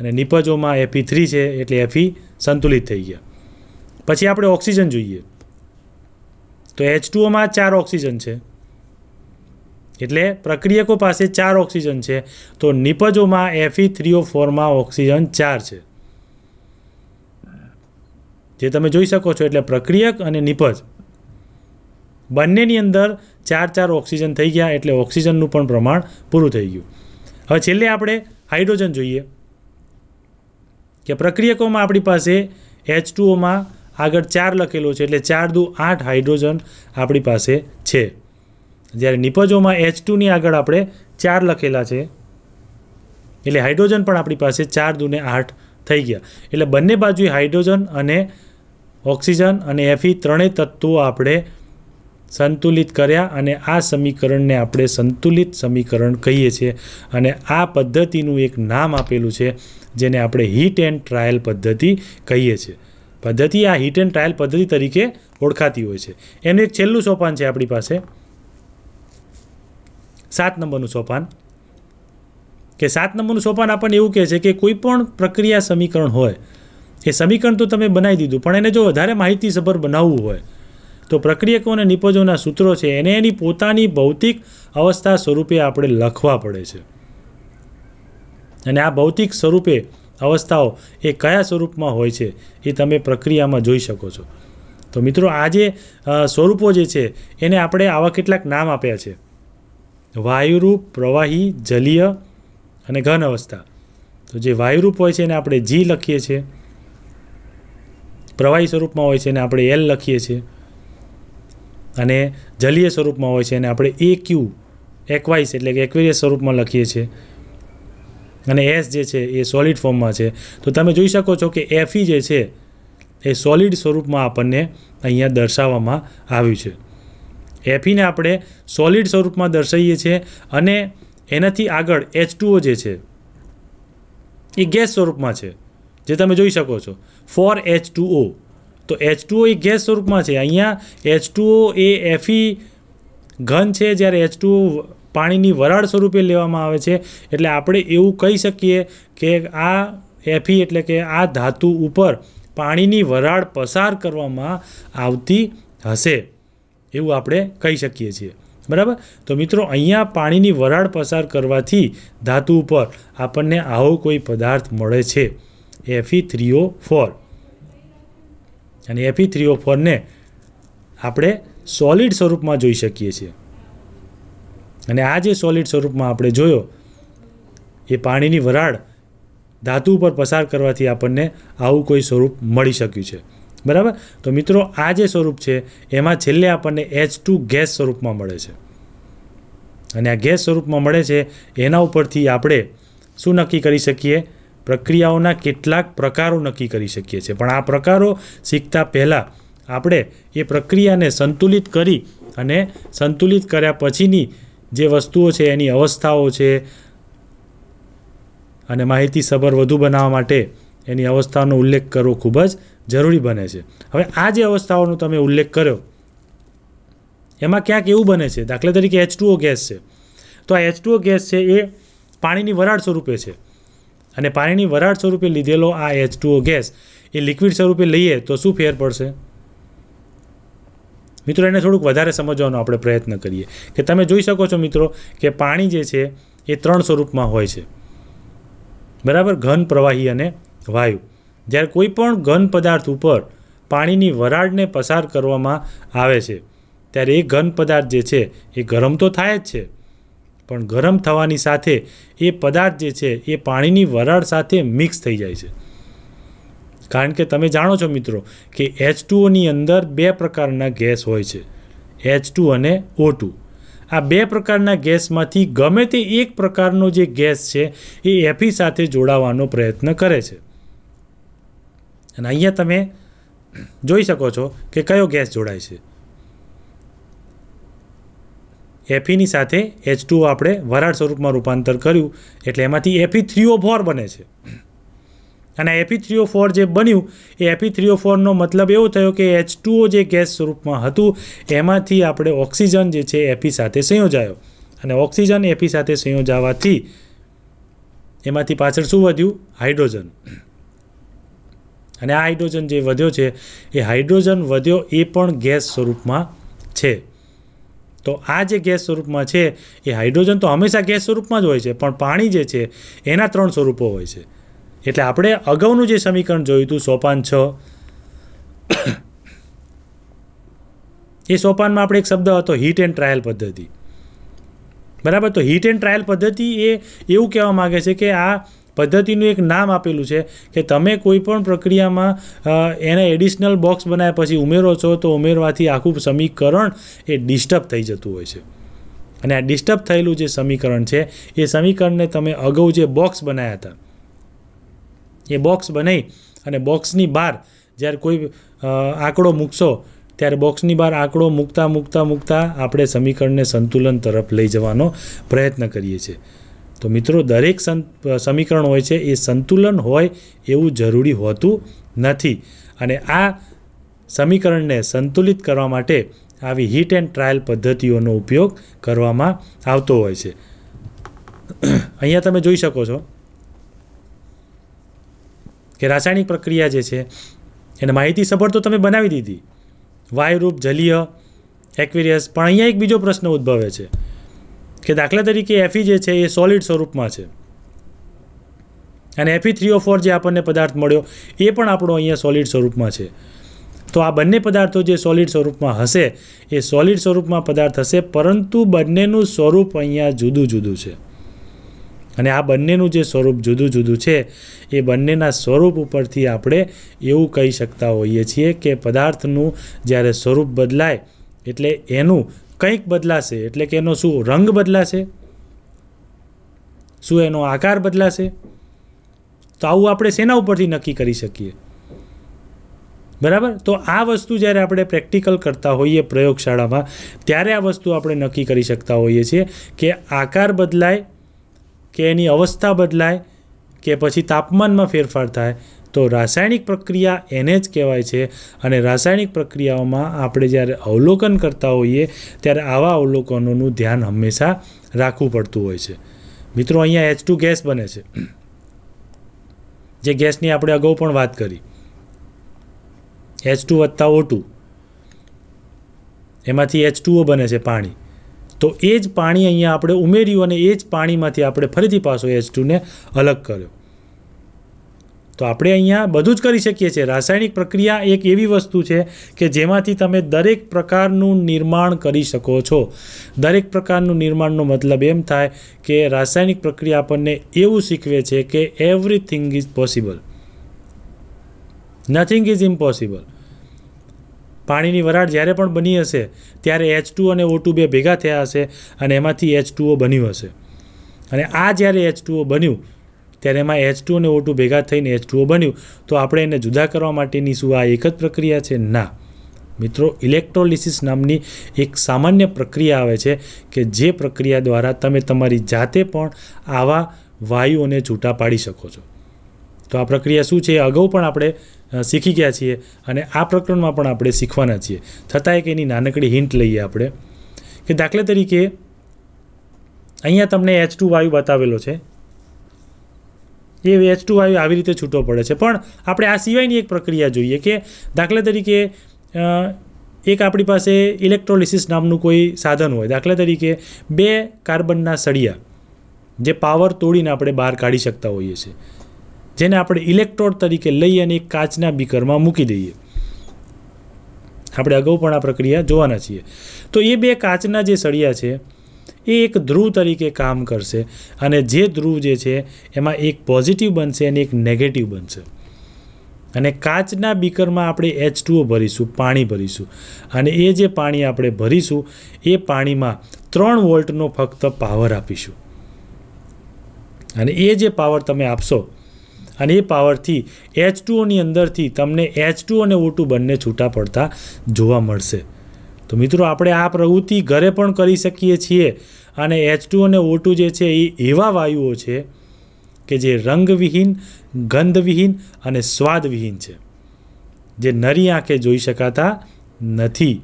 અને નિપજોમાં એફી થ્રી છે એટલે એફી સંતુલિત થઈ ગયા. પછી આપણે ઓક્સિજન જોઈએ. તો એચ ટુઓમાં ચાર ઓક્સિજન છે. એટલે પ્રક્રિયકો પાસે ચાર ઓક્સિજન છે. તો નિપજોમાં એફી થ્રીઓ ફોરમાં ઓક્સિજન ચાર છે. જે તમે જોઈ શકો છો એટલે પ્રક્રિયક અને નિપજ. બંનેની અંદર ચાર ચાર ઓક્સિજન થઈ ગયા એટલે ઓક્સિજનનું પણ પ્રમાણ પૂરું થઈ ગયું. હવે છેલ્લે આપણે હાઇડ્રોજન જોઈએ. કે પ્રક્રિયકોમાં આપણી પાસે એચ ટુઓમાં આગળ ચાર લખેલો છે એટલે ચાર દુ આઠ હાઇડ્રોજન આપણી પાસે છે. જ્યારે નિપજોમાં એચ ટુની આગળ આપણે ચાર લખેલા છે. એટલે હાઇડ્રોજન પણ આપણી પાસે ચાર દુને આઠ થઈ ગયા. એટલે બંને બાજુએ હાઇડ્રોજન અને ઓક્સિજન અને એફી ત્રણેય તત્વો આપણે સંતુલિત કર્યા અને આ સમીકરણને આપણે સંતુલિત સમીકરણ કહીએ છીએ. અને આ પદ્ધતિનું એક નામ આપેલું છે, જેને આપણે હીટ એન્ડ ટ્રાયલ પદ્ધતિ કહીએ છીએ. પદ્ધતિ આ હિટ એન્ડ ટ્રાયલ પદ્ધતિ તરીકે ઓળખાતી હોય છે. એનું એક છેલ્લું સોપાન છે આપણી પાસે. સાત નંબરનું સોપાન. કે સાત નંબરનું સોપાન આપણને એવું કહે છે કે કોઈ પણ પ્રક્રિયા સમીકરણ હોય, એ સમીકરણ તો તમે બનાવી દીધું, પણ એને જો વધારે માહિતીસભર બનાવવું હોય, તો પ્રક્રિયકો અને નિપજોના સૂત્રો છે, એને એની પોતાની ભૌતિક અવસ્થા સ્વરૂપે આપણે લખવા પડે છે. અને આ ભૌતિક સ્વરૂપે અવસ્થાઓ એ કયા સ્વરૂપમાં હોય છે એ તમે પ્રક્રિયામાં જોઈ શકો છો. તો મિત્રો આ જે સ્વરૂપો જે છે એને આપણે આવા કેટલાક નામ આપ્યા છે. વાયુરૂપ, પ્રવાહી, જલીય અને ઘન અવસ્થા. તો જે વાયુરૂપ હોય છે એને આપણે જી લખીએ છીએ. પ્રવાહી સ્વરૂપમાં હોય છે એને આપણે એલ લખીએ છીએ. અને જલીય સ્વરૂપમાં હોય છે એને આપણે એ ક્યુ, એકવાઇસ એટલે કે એક્વેરિયસ સ્વરૂપમાં લખીએ છીએ. અને એસ જે છે, એ સોલિડ ફોર્મમાં છે. તો તમે જોઈ શકો છો કે એફઈ જે છે, એ સોલિડ સ્વરૂપમાં આપણને અહીંયા દર્શાવવામાં આવ્યું છે. એફઈને આપણે સોલિડ સ્વરૂપમાં દર્શાવીએ છીએ અને એનાથી આગળ એચ જે છે, એ ગેસ સ્વરૂપમાં છે. જે તમે જોઈ શકો છો. ફોર એચ તો એચ એ ગેસ સ્વરૂપમાં છે. અહીંયા એચ એ એફઈ ઘન છે, જ્યારે એચ પાણીની વરાળ સ્વરૂપે લેવામાં આવે છે. એટલે આપણે એવું કહી શકીએ કે આ એફી એટલે કે આ ધાતુ ઉપર પાણીની વરાળ પસાર કરવામાં આવતી હશે. એવું આપણે કહી શકીએ છીએ. બરાબર? તો મિત્રો, અહીંયા પાણીની વરાળ પસાર કરવાથી ધાતુ ઉપર આપણને આવો કોઈ પદાર્થ મળે છે. એફી થ્રીઓ ફોર અને એફી થ્રીઓ ફોરને આપણે સોલિડ સ્વરૂપમાં જોઈ શકીએ છીએ. અને આ જે સોલિડ સ્વરૂપમાં આપણે જોયો, એ પાણીની વરાળ ધાતુ ઉપર પસાર કરવાથી આપણને આવું કોઈ સ્વરૂપ મળી શક્યું છે. બરાબર? તો મિત્રો, આ જે સ્વરૂપ છે, એમાં છેલ્લે આપણને એચ ટુ ગેસ સ્વરૂપમાં મળે છે. અને આ ગેસ સ્વરૂપમાં મળે છે, એના ઉપરથી આપણે શું નક્કી કરી શકીએ? પ્રક્રિયાઓના કેટલાક પ્રકારો નક્કી કરી શકીએ છીએ. પણ આ પ્રકારો શીખતા પહેલાં આપણે એ પ્રક્રિયાને સંતુલિત કરી અને સંતુલિત કર્યા પછીની જે વસ્તુઓ છે, એની અવસ્થાઓ છે અને માહિતી સભર વધુ બનાવવા માટે એની અવસ્થાનો ઉલ્લેખ કરવો ખૂબ જ જરૂરી બને છે. હવે આ જે અવસ્થાઓનો તમે ઉલ્લેખ કર્યો, એમાં ક્યાંક એવું બને છે, દાખલા તરીકે એચ ગેસ છે. તો આ એચ ગેસ છે, એ પાણીની વરાળ સ્વરૂપે છે. અને પાણીની વરાળ સ્વરૂપે લીધેલો આ એચ ગેસ, એ લિક્વિડ સ્વરૂપે લઈએ તો શું ફેર પડશે? મિત્રો, એને થોડુંક વધારે સમજવાનો આપણે પ્રયત્ન કરીએ. કે તમે જોઈ શકો છો મિત્રો, કે પાણી જે છે, એ ત્રણ સ્વરૂપમાં હોય છે. બરાબર? ઘન, પ્રવાહી અને વાયુ. જ્યારે કોઈ પણ ઘન પદાર્થ ઉપર પાણીની વરાળને પસાર કરવામાં આવે છે, ત્યારે એ ઘન પદાર્થ જે છે, એ ગરમ તો થાય જ છે. પણ ગરમ થવાની સાથે એ પદાર્થ જે છે, એ પાણીની વરાળ સાથે મિક્સ થઈ જાય છે. કારણ કે તમે જાણો છો મિત્રો કે એચ ટુઓની અંદર બે પ્રકારના ગેસ હોય છે. એચ ટુ અને ઓ ટુ આ બે પ્રકારના ગેસમાંથી ગમે તે એક પ્રકારનો જે ગેસ છે એ એફી સાથે જોડાવાનો પ્રયત્ન કરે છે. અને અહીંયા તમે જોઈ શકો છો કે કયો ગેસ જોડાય છે. એફીની સાથે એચ ટુ આપણે વરાળ સ્વરૂપમાં રૂપાંતર કર્યું, એટલે એમાંથી એફી થ્રીઓ ફોર બને છે. અને એપી થ્રીઓ ફોર જે બન્યું, એ એપી થ્રીઓ ફોરનો મતલબ એવો થયો કે એચ ટુઓ જે ગેસ સ્વરૂપમાં હતું, એમાંથી આપણે ઓક્સિજન જે છે એપી સાથે સંયોજાયો. અને ઓક્સિજન એપી સાથે સંયોજાવાથી એમાંથી પાછળ શું વધ્યું? હાઇડ્રોજન. અને આ હાઇડ્રોજન જે વધ્યો છે, એ હાઇડ્રોજન વધ્યો એ પણ ગેસ સ્વરૂપમાં છે. તો આ જે ગેસ સ્વરૂપમાં છે, એ હાઇડ્રોજન તો હંમેશા ગેસ સ્વરૂપમાં જ હોય છે, પણ પાણી જે છે, એના ત્રણ સ્વરૂપો હોય છે. એટલે આપણે અગાઉનું જે સમીકરણ જોયું હતું, સોપાન છ, એ સોપાનમાં આપણે એક શબ્દ હતો હીટ એન્ડ ટ્રાયલ પદ્ધતિ. બરાબર? તો હીટ એન્ડ ટ્રાયલ પદ્ધતિ એ એવું કહેવા માગે છે કે આ પદ્ધતિનું એક નામ આપેલું છે કે તમે કોઈ પણ પ્રક્રિયામાં એને એડિશનલ બોક્સ બનાવ્યા પછી ઉમેરો છો, તો ઉમેરવાથી આખું સમીકરણ એ ડિસ્ટર્બ થઈ જતું હોય છે. અને આ ડિસ્ટર્બ થયેલું જે સમીકરણ છે, એ સમીકરણને તમે અગાઉ જે બોક્સ બનાવ્યા હતા એ બોક્સ બનાવી અને બોક્સની બહાર જ્યારે કોઈ આંકડો મૂકશો, ત્યારે બોક્સની બહાર આંકડો મૂકતા મૂકતા મૂકતા આપણે સમીકરણને સંતુલન તરફ લઈ જવાનો પ્રયત્ન કરીએ છીએ. તો મિત્રો, દરેક સમીકરણ હોય છે, એ સંતુલન હોય એવું જરૂરી હોતું નથી. અને આ સમીકરણને સંતુલિત કરવા માટે આવી હીટ એન્ડ ટ્રાયલ પદ્ધતિઓનો ઉપયોગ કરવામાં આવતો હોય છે. અહીંયા તમે જોઈ શકો છો કે રાસાયણિક પ્રક્રિયા જે છે, એને માહિતી સભર તો તમે બનાવી દીધી. વાયુરૂપ, જલીય, એક્વેરિયસ, પણ અહીંયા એક બીજો પ્રશ્ન ઉદ્ભવે છે કે દાખલા તરીકે એફી જે છે એ સોલિડ સ્વરૂપમાં છે. અને એફી થ્રી ઓ ફોર જે આપણને પદાર્થ મળ્યો, એ પણ આપણો અહીંયા સોલિડ સ્વરૂપમાં છે. તો આ બંને પદાર્થો જે સોલિડ સ્વરૂપમાં હશે, એ સોલિડ સ્વરૂપમાં પદાર્થ હશે, પરંતુ બંનેનું સ્વરૂપ અહીંયા જુદું જુદું છે. અને આ બંનેનું જે સ્વરૂપ જુદું જુદું છે, એ બંનેના સ્વરૂપ ઉપરથી આપણે એવું કહી શકતા હોઈએ છીએ કે પદાર્થનું જ્યારે સ્વરૂપ બદલાય, એટલે એનું કંઈક બદલાશે, એટલે કે એનો શું રંગ બદલાશે? શું એનો આકાર બદલાશે? તો આવું આપણે શેના ઉપરથી નક્કી કરી શકીએ? બરાબર? તો આ વસ્તુ જ્યારે આપણે પ્રેક્ટિકલ કરતા હોઈએ પ્રયોગશાળામાં, ત્યારે આ વસ્તુ આપણે નક્કી કરી શકતા હોઈએ છીએ કે આકાર બદલાય કે એની અવસ્થા બદલાય કે પછી તાપમાનમાં ફેરફાર થાય, તો રાસાયણિક પ્રક્રિયા એને જ કહેવાય છે. અને રાસાયણિક પ્રક્રિયાઓમાં આપણે જ્યારે અવલોકન કરતા હોઈએ, ત્યારે આવા અવલોકનોનું ધ્યાન હંમેશા રાખવું પડતું હોય છે. મિત્રો, અહીંયા એચ ટુ ગેસ બને છે. જે ગેસની આપણે અગાઉ પણ વાત કરી. એચ ટુ વત્તા ઓ ટુ એમાંથી એચ ટુઓ બને છે પાણી. તો એ જ પાણી અહીંયા આપણે ઉમેર્યું અને એ જ પાણીમાંથી આપણે ફરીથી પાછો એચ ટુને અલગ કર્યો. તો આપણે અહીંયા બધું જ કરી શકીએ છીએ. રાસાયણિક પ્રક્રિયા એક એવી વસ્તુ છે કે જેમાંથી તમે દરેક પ્રકારનું નિર્માણ કરી શકો છો. દરેક પ્રકારનું નિર્માણનો મતલબ એમ થાય કે રાસાયણિક પ્રક્રિયા આપણને એવું શીખવે છે કે everything is possible nothing is impossible પાણીની વરાળ જ્યારે પણ બની હશે, ત્યારે એચ ટુ અને ઓ ટુ બે ભેગા થયા હશે અને એમાંથી એચ ટુઓ બન્યું હશે. અને આ જ્યારે એચ ટુઓ બન્યું, ત્યારે એમાં એચ ટુ અને ઓ ટુ ભેગા થઈને એચ ટુઓ બન્યું, તો આપણે એને જુદા કરવા માટેની શું આ એક જ પ્રક્રિયા છે? ના. મિત્રો ઇલેક્ટ્રોલિસિસ નામની એક સામાન્ય પ્રક્રિયા આવે છે કે જે પ્રક્રિયા દ્વારા તમે તમારી જાતે પણ આવા વાયુઓને છૂટા પાડી શકો છો. તો આ પ્રક્રિયા શું છે? અગાઉ પણ આપણે શીખી ગયા છીએ અને આ પ્રકરણમાં પણ આપણે શીખવાના છીએ. છતાં એક એની નાનકડી હિન્ટ લઈએ આપણે કે દાખલા તરીકે અહીંયા તમને એચ ટુ વાયુ બતાવેલો છે. એ એચ ટુ વાયુ આવી રીતે છૂટો પડે છે. પણ આપણે આ સિવાયની એક પ્રક્રિયા જોઈએ કે દાખલા તરીકે એક આપણી પાસે ઇલેક્ટ્રોલિસિસ નામનું કોઈ સાધન હોય. દાખલા તરીકે બે કાર્બનના સળિયા જે પાવર તોડીને આપણે બહાર કાઢી શકતા હોઈએ છીએ. જેને આપણે ઇલેક્ટ્રોડ તરીકે લઈ અને એક કાચના બીકરમાં મૂકી દઈએ. આપણે અગાઉ પણ આ પ્રક્રિયા જોવાના છીએ. તો એ બે કાચના જે સળિયા છે, એ એક ધ્રુવ તરીકે કામ કરશે અને જે ધ્રુવ જે છે, એમાં એક પોઝિટિવ બનશે અને એક નેગેટિવ બનશે. અને કાચના બીકરમાં આપણે એચ ટુઓ ભરીશું, પાણી ભરીશું. અને એ જે પાણી આપણે ભરીશું, એ પાણીમાં ત્રણ વોલ્ટનો ફક્ત પાવર આપીશું. અને એ જે પાવર તમે આપશો અને એ પાવરથી એચ ટુઓની અંદરથી તમને એચ ટુ અને ઓ ટુ બંને છૂટા પડતા જોવા મળશે. તો મિત્રો, આપણે આ પ્રવૃત્તિ ઘરે પણ કરી શકીએ છીએ અને એચ ટુ અને ઓ ટુ જે છે એ એવા વાયુઓ છે કે જે રંગવિહીન, ગંધવિહીન અને સ્વાદવિહીન છે, જે નરી આંખે જોઈ શકાતા નથી.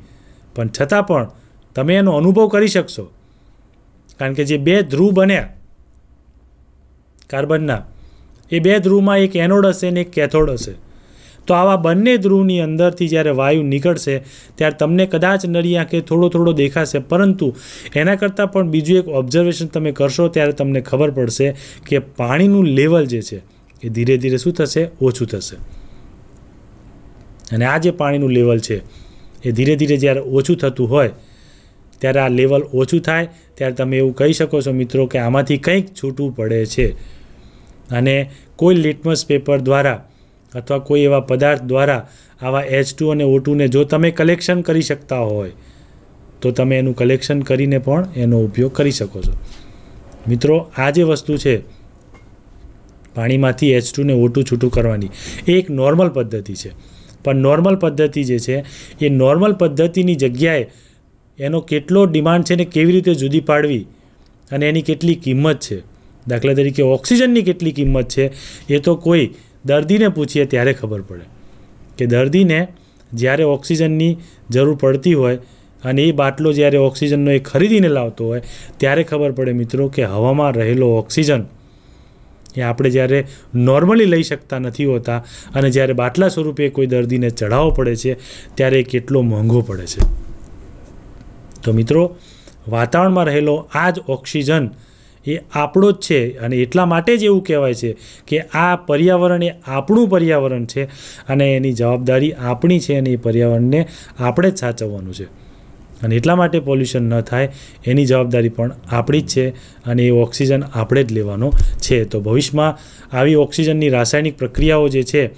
પણ છતાં પણ તમે એનો અનુભવ કરી શકશો. કારણ કે જે બે ધ્રુવ બન્યા, કાર્બનના એ બે ધ્રુવમાં એક એનોડ હશે ને એક કેથોડ હશે. તો આવા બંને ધ્રુવની અંદરથી જ્યારે વાયુ નીકળશે, ત્યારે તમને કદાચ નરી આંખે થોડો થોડો દેખાશે. પરંતુ એના કરતાં પણ બીજું એક ઓબ્ઝર્વેશન તમે કરશો, ત્યારે તમને ખબર પડશે કે પાણીનું લેવલ જે છે, એ ધીરે ધીરે શું થશે? ઓછું થશે. અને આ જે પાણીનું લેવલ છે, એ ધીરે ધીરે જ્યારે ઓછું થતું હોય, ત્યારે આ લેવલ ઓછું થાય. ત્યારે તમે એવું કહી શકો છો મિત્રો કે આમાંથી કંઈક છૂટવું પડે છે. અને કોઈ લિટમસ પેપર દ્વારા અથવા કોઈ એવા પદાર્થ દ્વારા આવા એચ ટુ અને ઓ ટુને જો તમે કલેક્શન કરી શકતા હોય, તો તમે એનું કલેક્શન કરીને પણ એનો ઉપયોગ કરી શકો છો. મિત્રો, આ જે વસ્તુ છે, પાણીમાંથી એચ ટુને ઓ ટુ છૂટું કરવાની, એ એક નોર્મલ પદ્ધતિ છે. પણ નોર્મલ પદ્ધતિ જે છે, એ નોર્મલ પદ્ધતિની જગ્યાએ એનો કેટલો ડિમાન્ડ છે ને કેવી રીતે જુદી પાડવી અને એની કેટલી કિંમત છે દાખલા તરીકે ઓક્સિજનની કેટલી કિંમત છે, એ તો કોઈ દર્દીને પૂછીએ ત્યારે ખબર પડે. કે દર્દીને જ્યારે ઓક્સિજનની જરૂર પડતી હોય અને એ બાટલો જ્યારે ઓક્સિજનનો એ ખરીદીને લાવતો હોય, ત્યારે ખબર પડે મિત્રો કે હવામાં રહેલો ઓક્સિજન એ આપણે જ્યારે નોર્મલી લઈ શકતા નથી હોતા અને જ્યારે બાટલા સ્વરૂપે કોઈ દર્દીને ચઢાવવો પડે છે, ત્યારે કેટલો મોંઘો પડે છે. તો મિત્રો, વાતાવરણમાં રહેલો આ જ ઓક્સિજન એ આપણો જ છે અને એટલા માટે જ એવું કહેવાય છે કે આ પર્યાવરણ એ આપણું પર્યાવરણ છે અને એની જવાબદારી આપણી છે અને એ પર્યાવરણને આપણે જ સાચવવાનું છે. અને એટલા માટે પોલ્યુશન ન થાય, એની જવાબદારી પણ આપણી જ છે અને એ ઓક્સિજન આપણે જ લેવાનો છે. તો ભવિષ્યમાં આવી ઓક્સિજનની રાસાયણિક પ્રક્રિયાઓ જે છે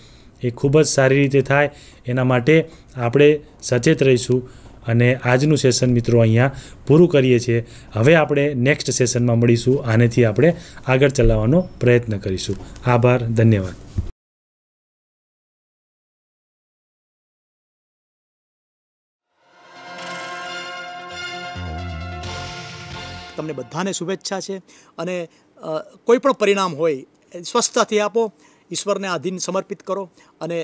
એ ખૂબ જ સારી રીતે થાય, એના માટે આપણે સચેત રહીશું. અને આજનું સેશન મિત્રો અહીંયા પૂરું કરીએ છીએ. હવે આપણે નેક્સ્ટ સેશનમાં મળીશું. આનેથી આપણે આગળ ચલાવવાનો પ્રયત્ન કરીશું. આભાર, ધન્યવાદ. તમને બધાને શુભેચ્છા છે અને કોઈ પણ પરિણામ હોય સ્વસ્થતાથી આપો, ઈશ્વરને આધીન સમર્પિત કરો અને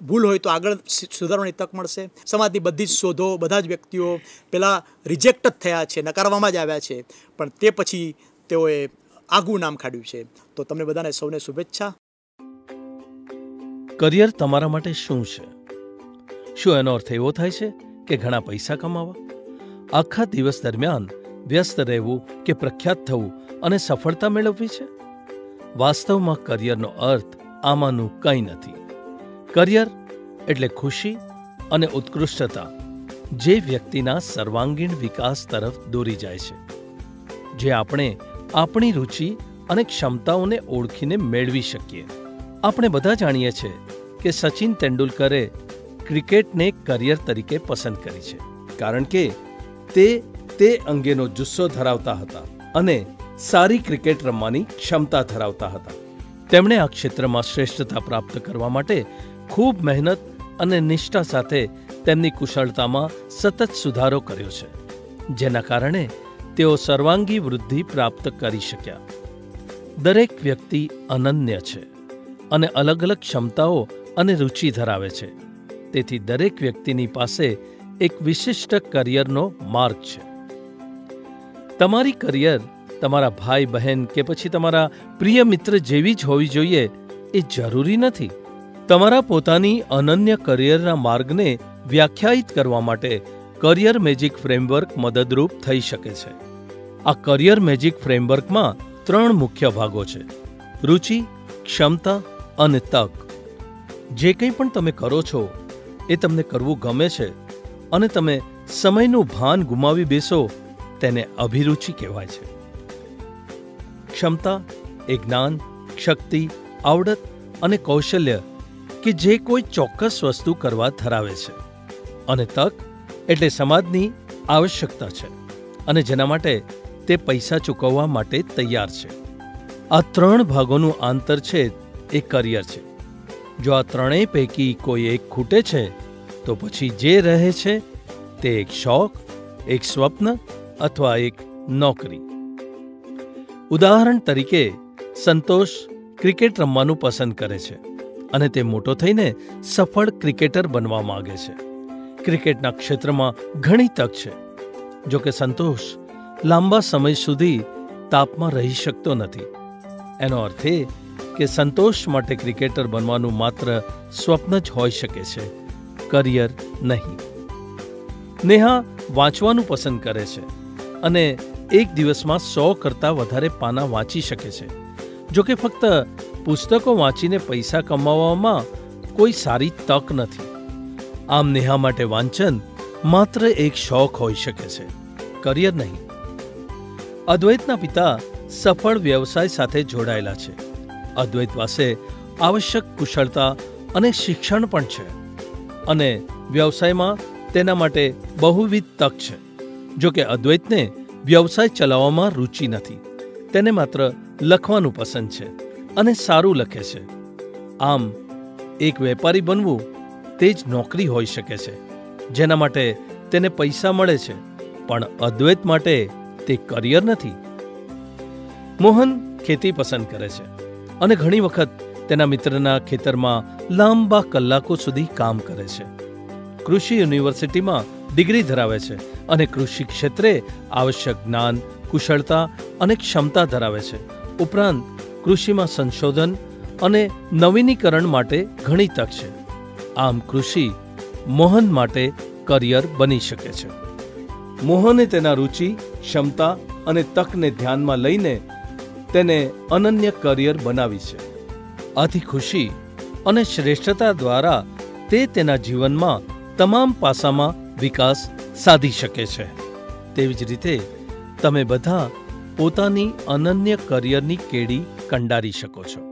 ભૂલ હોય તો આગળ સુધારવાની તક મળશે. સમાજની બધી જ શોધો, બધા જ વ્યક્તિઓ પહેલાં રિજેક્ટ જ થયા છે, નકારવામાં જ આવ્યા છે. પણ તે પછી તેઓએ આગવું નામ કાઢ્યું છે. તો તમને બધાને સૌને શુભેચ્છા. કરિયર તમારા માટે શું છે? શું એનો અર્થ એવો થાય છે કે ઘણા પૈસા કમાવા? આખા દિવસ દરમિયાન વ્યસ્ત રહેવું કે પ્રખ્યાત થવું અને સફળતા મેળવવી છે? વાસ્તવમાં કરિયરનો અર્થ આમાંનું કંઈ નથી. કરિયર એટલે ખુશી અને ઉત્કૃષ્ટતા જે વ્યક્તિના સર્વાંગીણ વિકાસ તરફ દોરી જાય છે. જે આપણે આપણી રુચિ અને ક્ષમતાઓને ઓળખીને મેળવી શકીએ. આપણે બધા જાણીએ છીએ કે સચિન તેંડુલકરે ક્રિકેટને કરિયર તરીકે પસંદ કરી છે, કારણ કે તે તે અંગેનો જુસ્સો ધરાવતા હતા અને સારી ક્રિકેટ રમવાની ક્ષમતા ધરાવતા હતા. તેમણે આ ક્ષેત્રમાં શ્રેષ્ઠતા પ્રાપ્ત કરવા માટે ખૂબ મહેનત અને નિષ્ઠા સાથે તેમની કુશળતામાં સતત સુધારો કર્યો છે, જેના કારણે તેઓ સર્વાંગી વૃદ્ધિ પ્રાપ્ત કરી શક્યા. દરેક વ્યક્તિ અનન્ય છે અને અલગ અલગ ક્ષમતાઓ અને રુચિ ધરાવે છે. તેથી દરેક વ્યક્તિની પાસે એક વિશિષ્ટ કરિયરનો માર્ગ છે. તમારી કરિયર તમારા ભાઈ બહેન કે પછી તમારા પ્રિય મિત્ર જેવી જ હોવી જોઈએ એ જરૂરી નથી. તમારા પોતાની અનન્ય કરિયરના માર્ગને વ્યાખ્યાયિત કરવા માટે કરિયર મેજિક ફ્રેમવર્ક મદદરૂપ થઈ શકે છે. આ કરિયર મેજિક ફ્રેમવર્કમાં ત્રણ મુખ્ય ભાગો છે. રુચિ, ક્ષમતા અને તક. જે કંઈ પણ તમે કરો છો, એ તમને કરવું ગમે છે અને તમે સમયનું ભાન ગુમાવી બેસો, તેને અભિરુચિ કહેવાય છે. ક્ષમતા એ જ્ઞાન, શક્તિ, આવડત અને કૌશલ્ય કે જે કોઈ ચોક્કસ વસ્તુ કરવા ધરાવે છે. અને તક એટલે સમાજની આવશ્યકતા છે. અને જેના માટે તે પૈસા ચૂકવવા માટે તૈયાર છે. આ ત્રણ ભાગોનું આંતર છે, એ કરિયર છે. જો આ ત્રણેય પૈકી કોઈ એક ખૂટે છે, તો પછી જે રહે છે, તે એક શોખ, એક સ્વપ્ન અથવા એક નોકરી. ઉદાહરણ તરીકે, સંતોષ ક્રિકેટ રમવાનું પસંદ કરે છે. અને તે મોટો થઈને સફળ ક્રિકેટર બનવા માગે છે. ક્રિકેટના ક્ષેત્રમાં ઘણી તક છે. જો કે સંતોષ લાંબા સમય સુધી તાપમાં રહી શકતો નથી. એનો અર્થ એ કે સંતોષ માટે ક્રિકેટર બનવાનું માત્ર સ્વપ્ન જ હોઈ શકે છે. કરિયર નહીં. નેહા વાંચવાનું પસંદ કરે છે અને એક દિવસમાં સો કરતાં વધારે પાના વાંચી શકે છે. જોકે ફક્ત પુસ્તકો વાંચીને પૈસા કમાવવામાં કોઈ સારી તક નથી. આમ નેહા માટે વાંચન માત્ર એક શોખ હોઈ શકે છે, કરિયર નહીં. અદ્વૈતના પિતા સફળ વ્યવસાય સાથે જોડાયેલા છે. અદ્વૈત પાસે આવશ્યક કુશળતા અને શિક્ષણ પણ છે. અને વ્યવસાયમાં તેના માટે બહુવિધ તક છે. જો કે અદ્વૈતને વ્યવસાય ચલાવવામાં રુચિ નથી. તેને માત્ર લખવાનું પસંદ છે. અને સારું લખે છે. આમ, એક વેપારી બનવું તે જ નોકરી હોઈ શકે છે, જેના માટે તેને પૈસા મળે છે, પણ અદ્વૈત માટે તે કરિયર નથી. મોહન ખેતી પસંદ કરે છે અને ઘણી વખત તેના મિત્રના ખેતરમાં લાંબા કલાકો સુધી કામ કરે છે. કૃષિ યુનિવર્સિટીમાં ડિગ્રી ધરાવે છે અને કૃષિ ક્ષેત્રે આવશ્યક જ્ઞાન, કુશળતા અને ક્ષમતા ધરાવે છે. ઉપરાંત કૃષિમાં સંશોધન અને નવીનીકરણ માટે ઘણી તક છે. આમ કૃષિ મોહન માટે કરિયર બની શકે છે. મોહને તેના રુચિ, ક્ષમતા અને તકને ધ્યાનમાં લઈને તેને અનન્ય કરિયર બનાવી છે. આથી ખુશી અને શ્રેષ્ઠતા દ્વારા તે તેના જીવનમાં તમામ પાસામાં વિકાસ સાધી શકે છે. તેવી જ રીતે, તમે બધા પોતાની અનન્ય કરિયરની કેડી કંડારી શકો છો.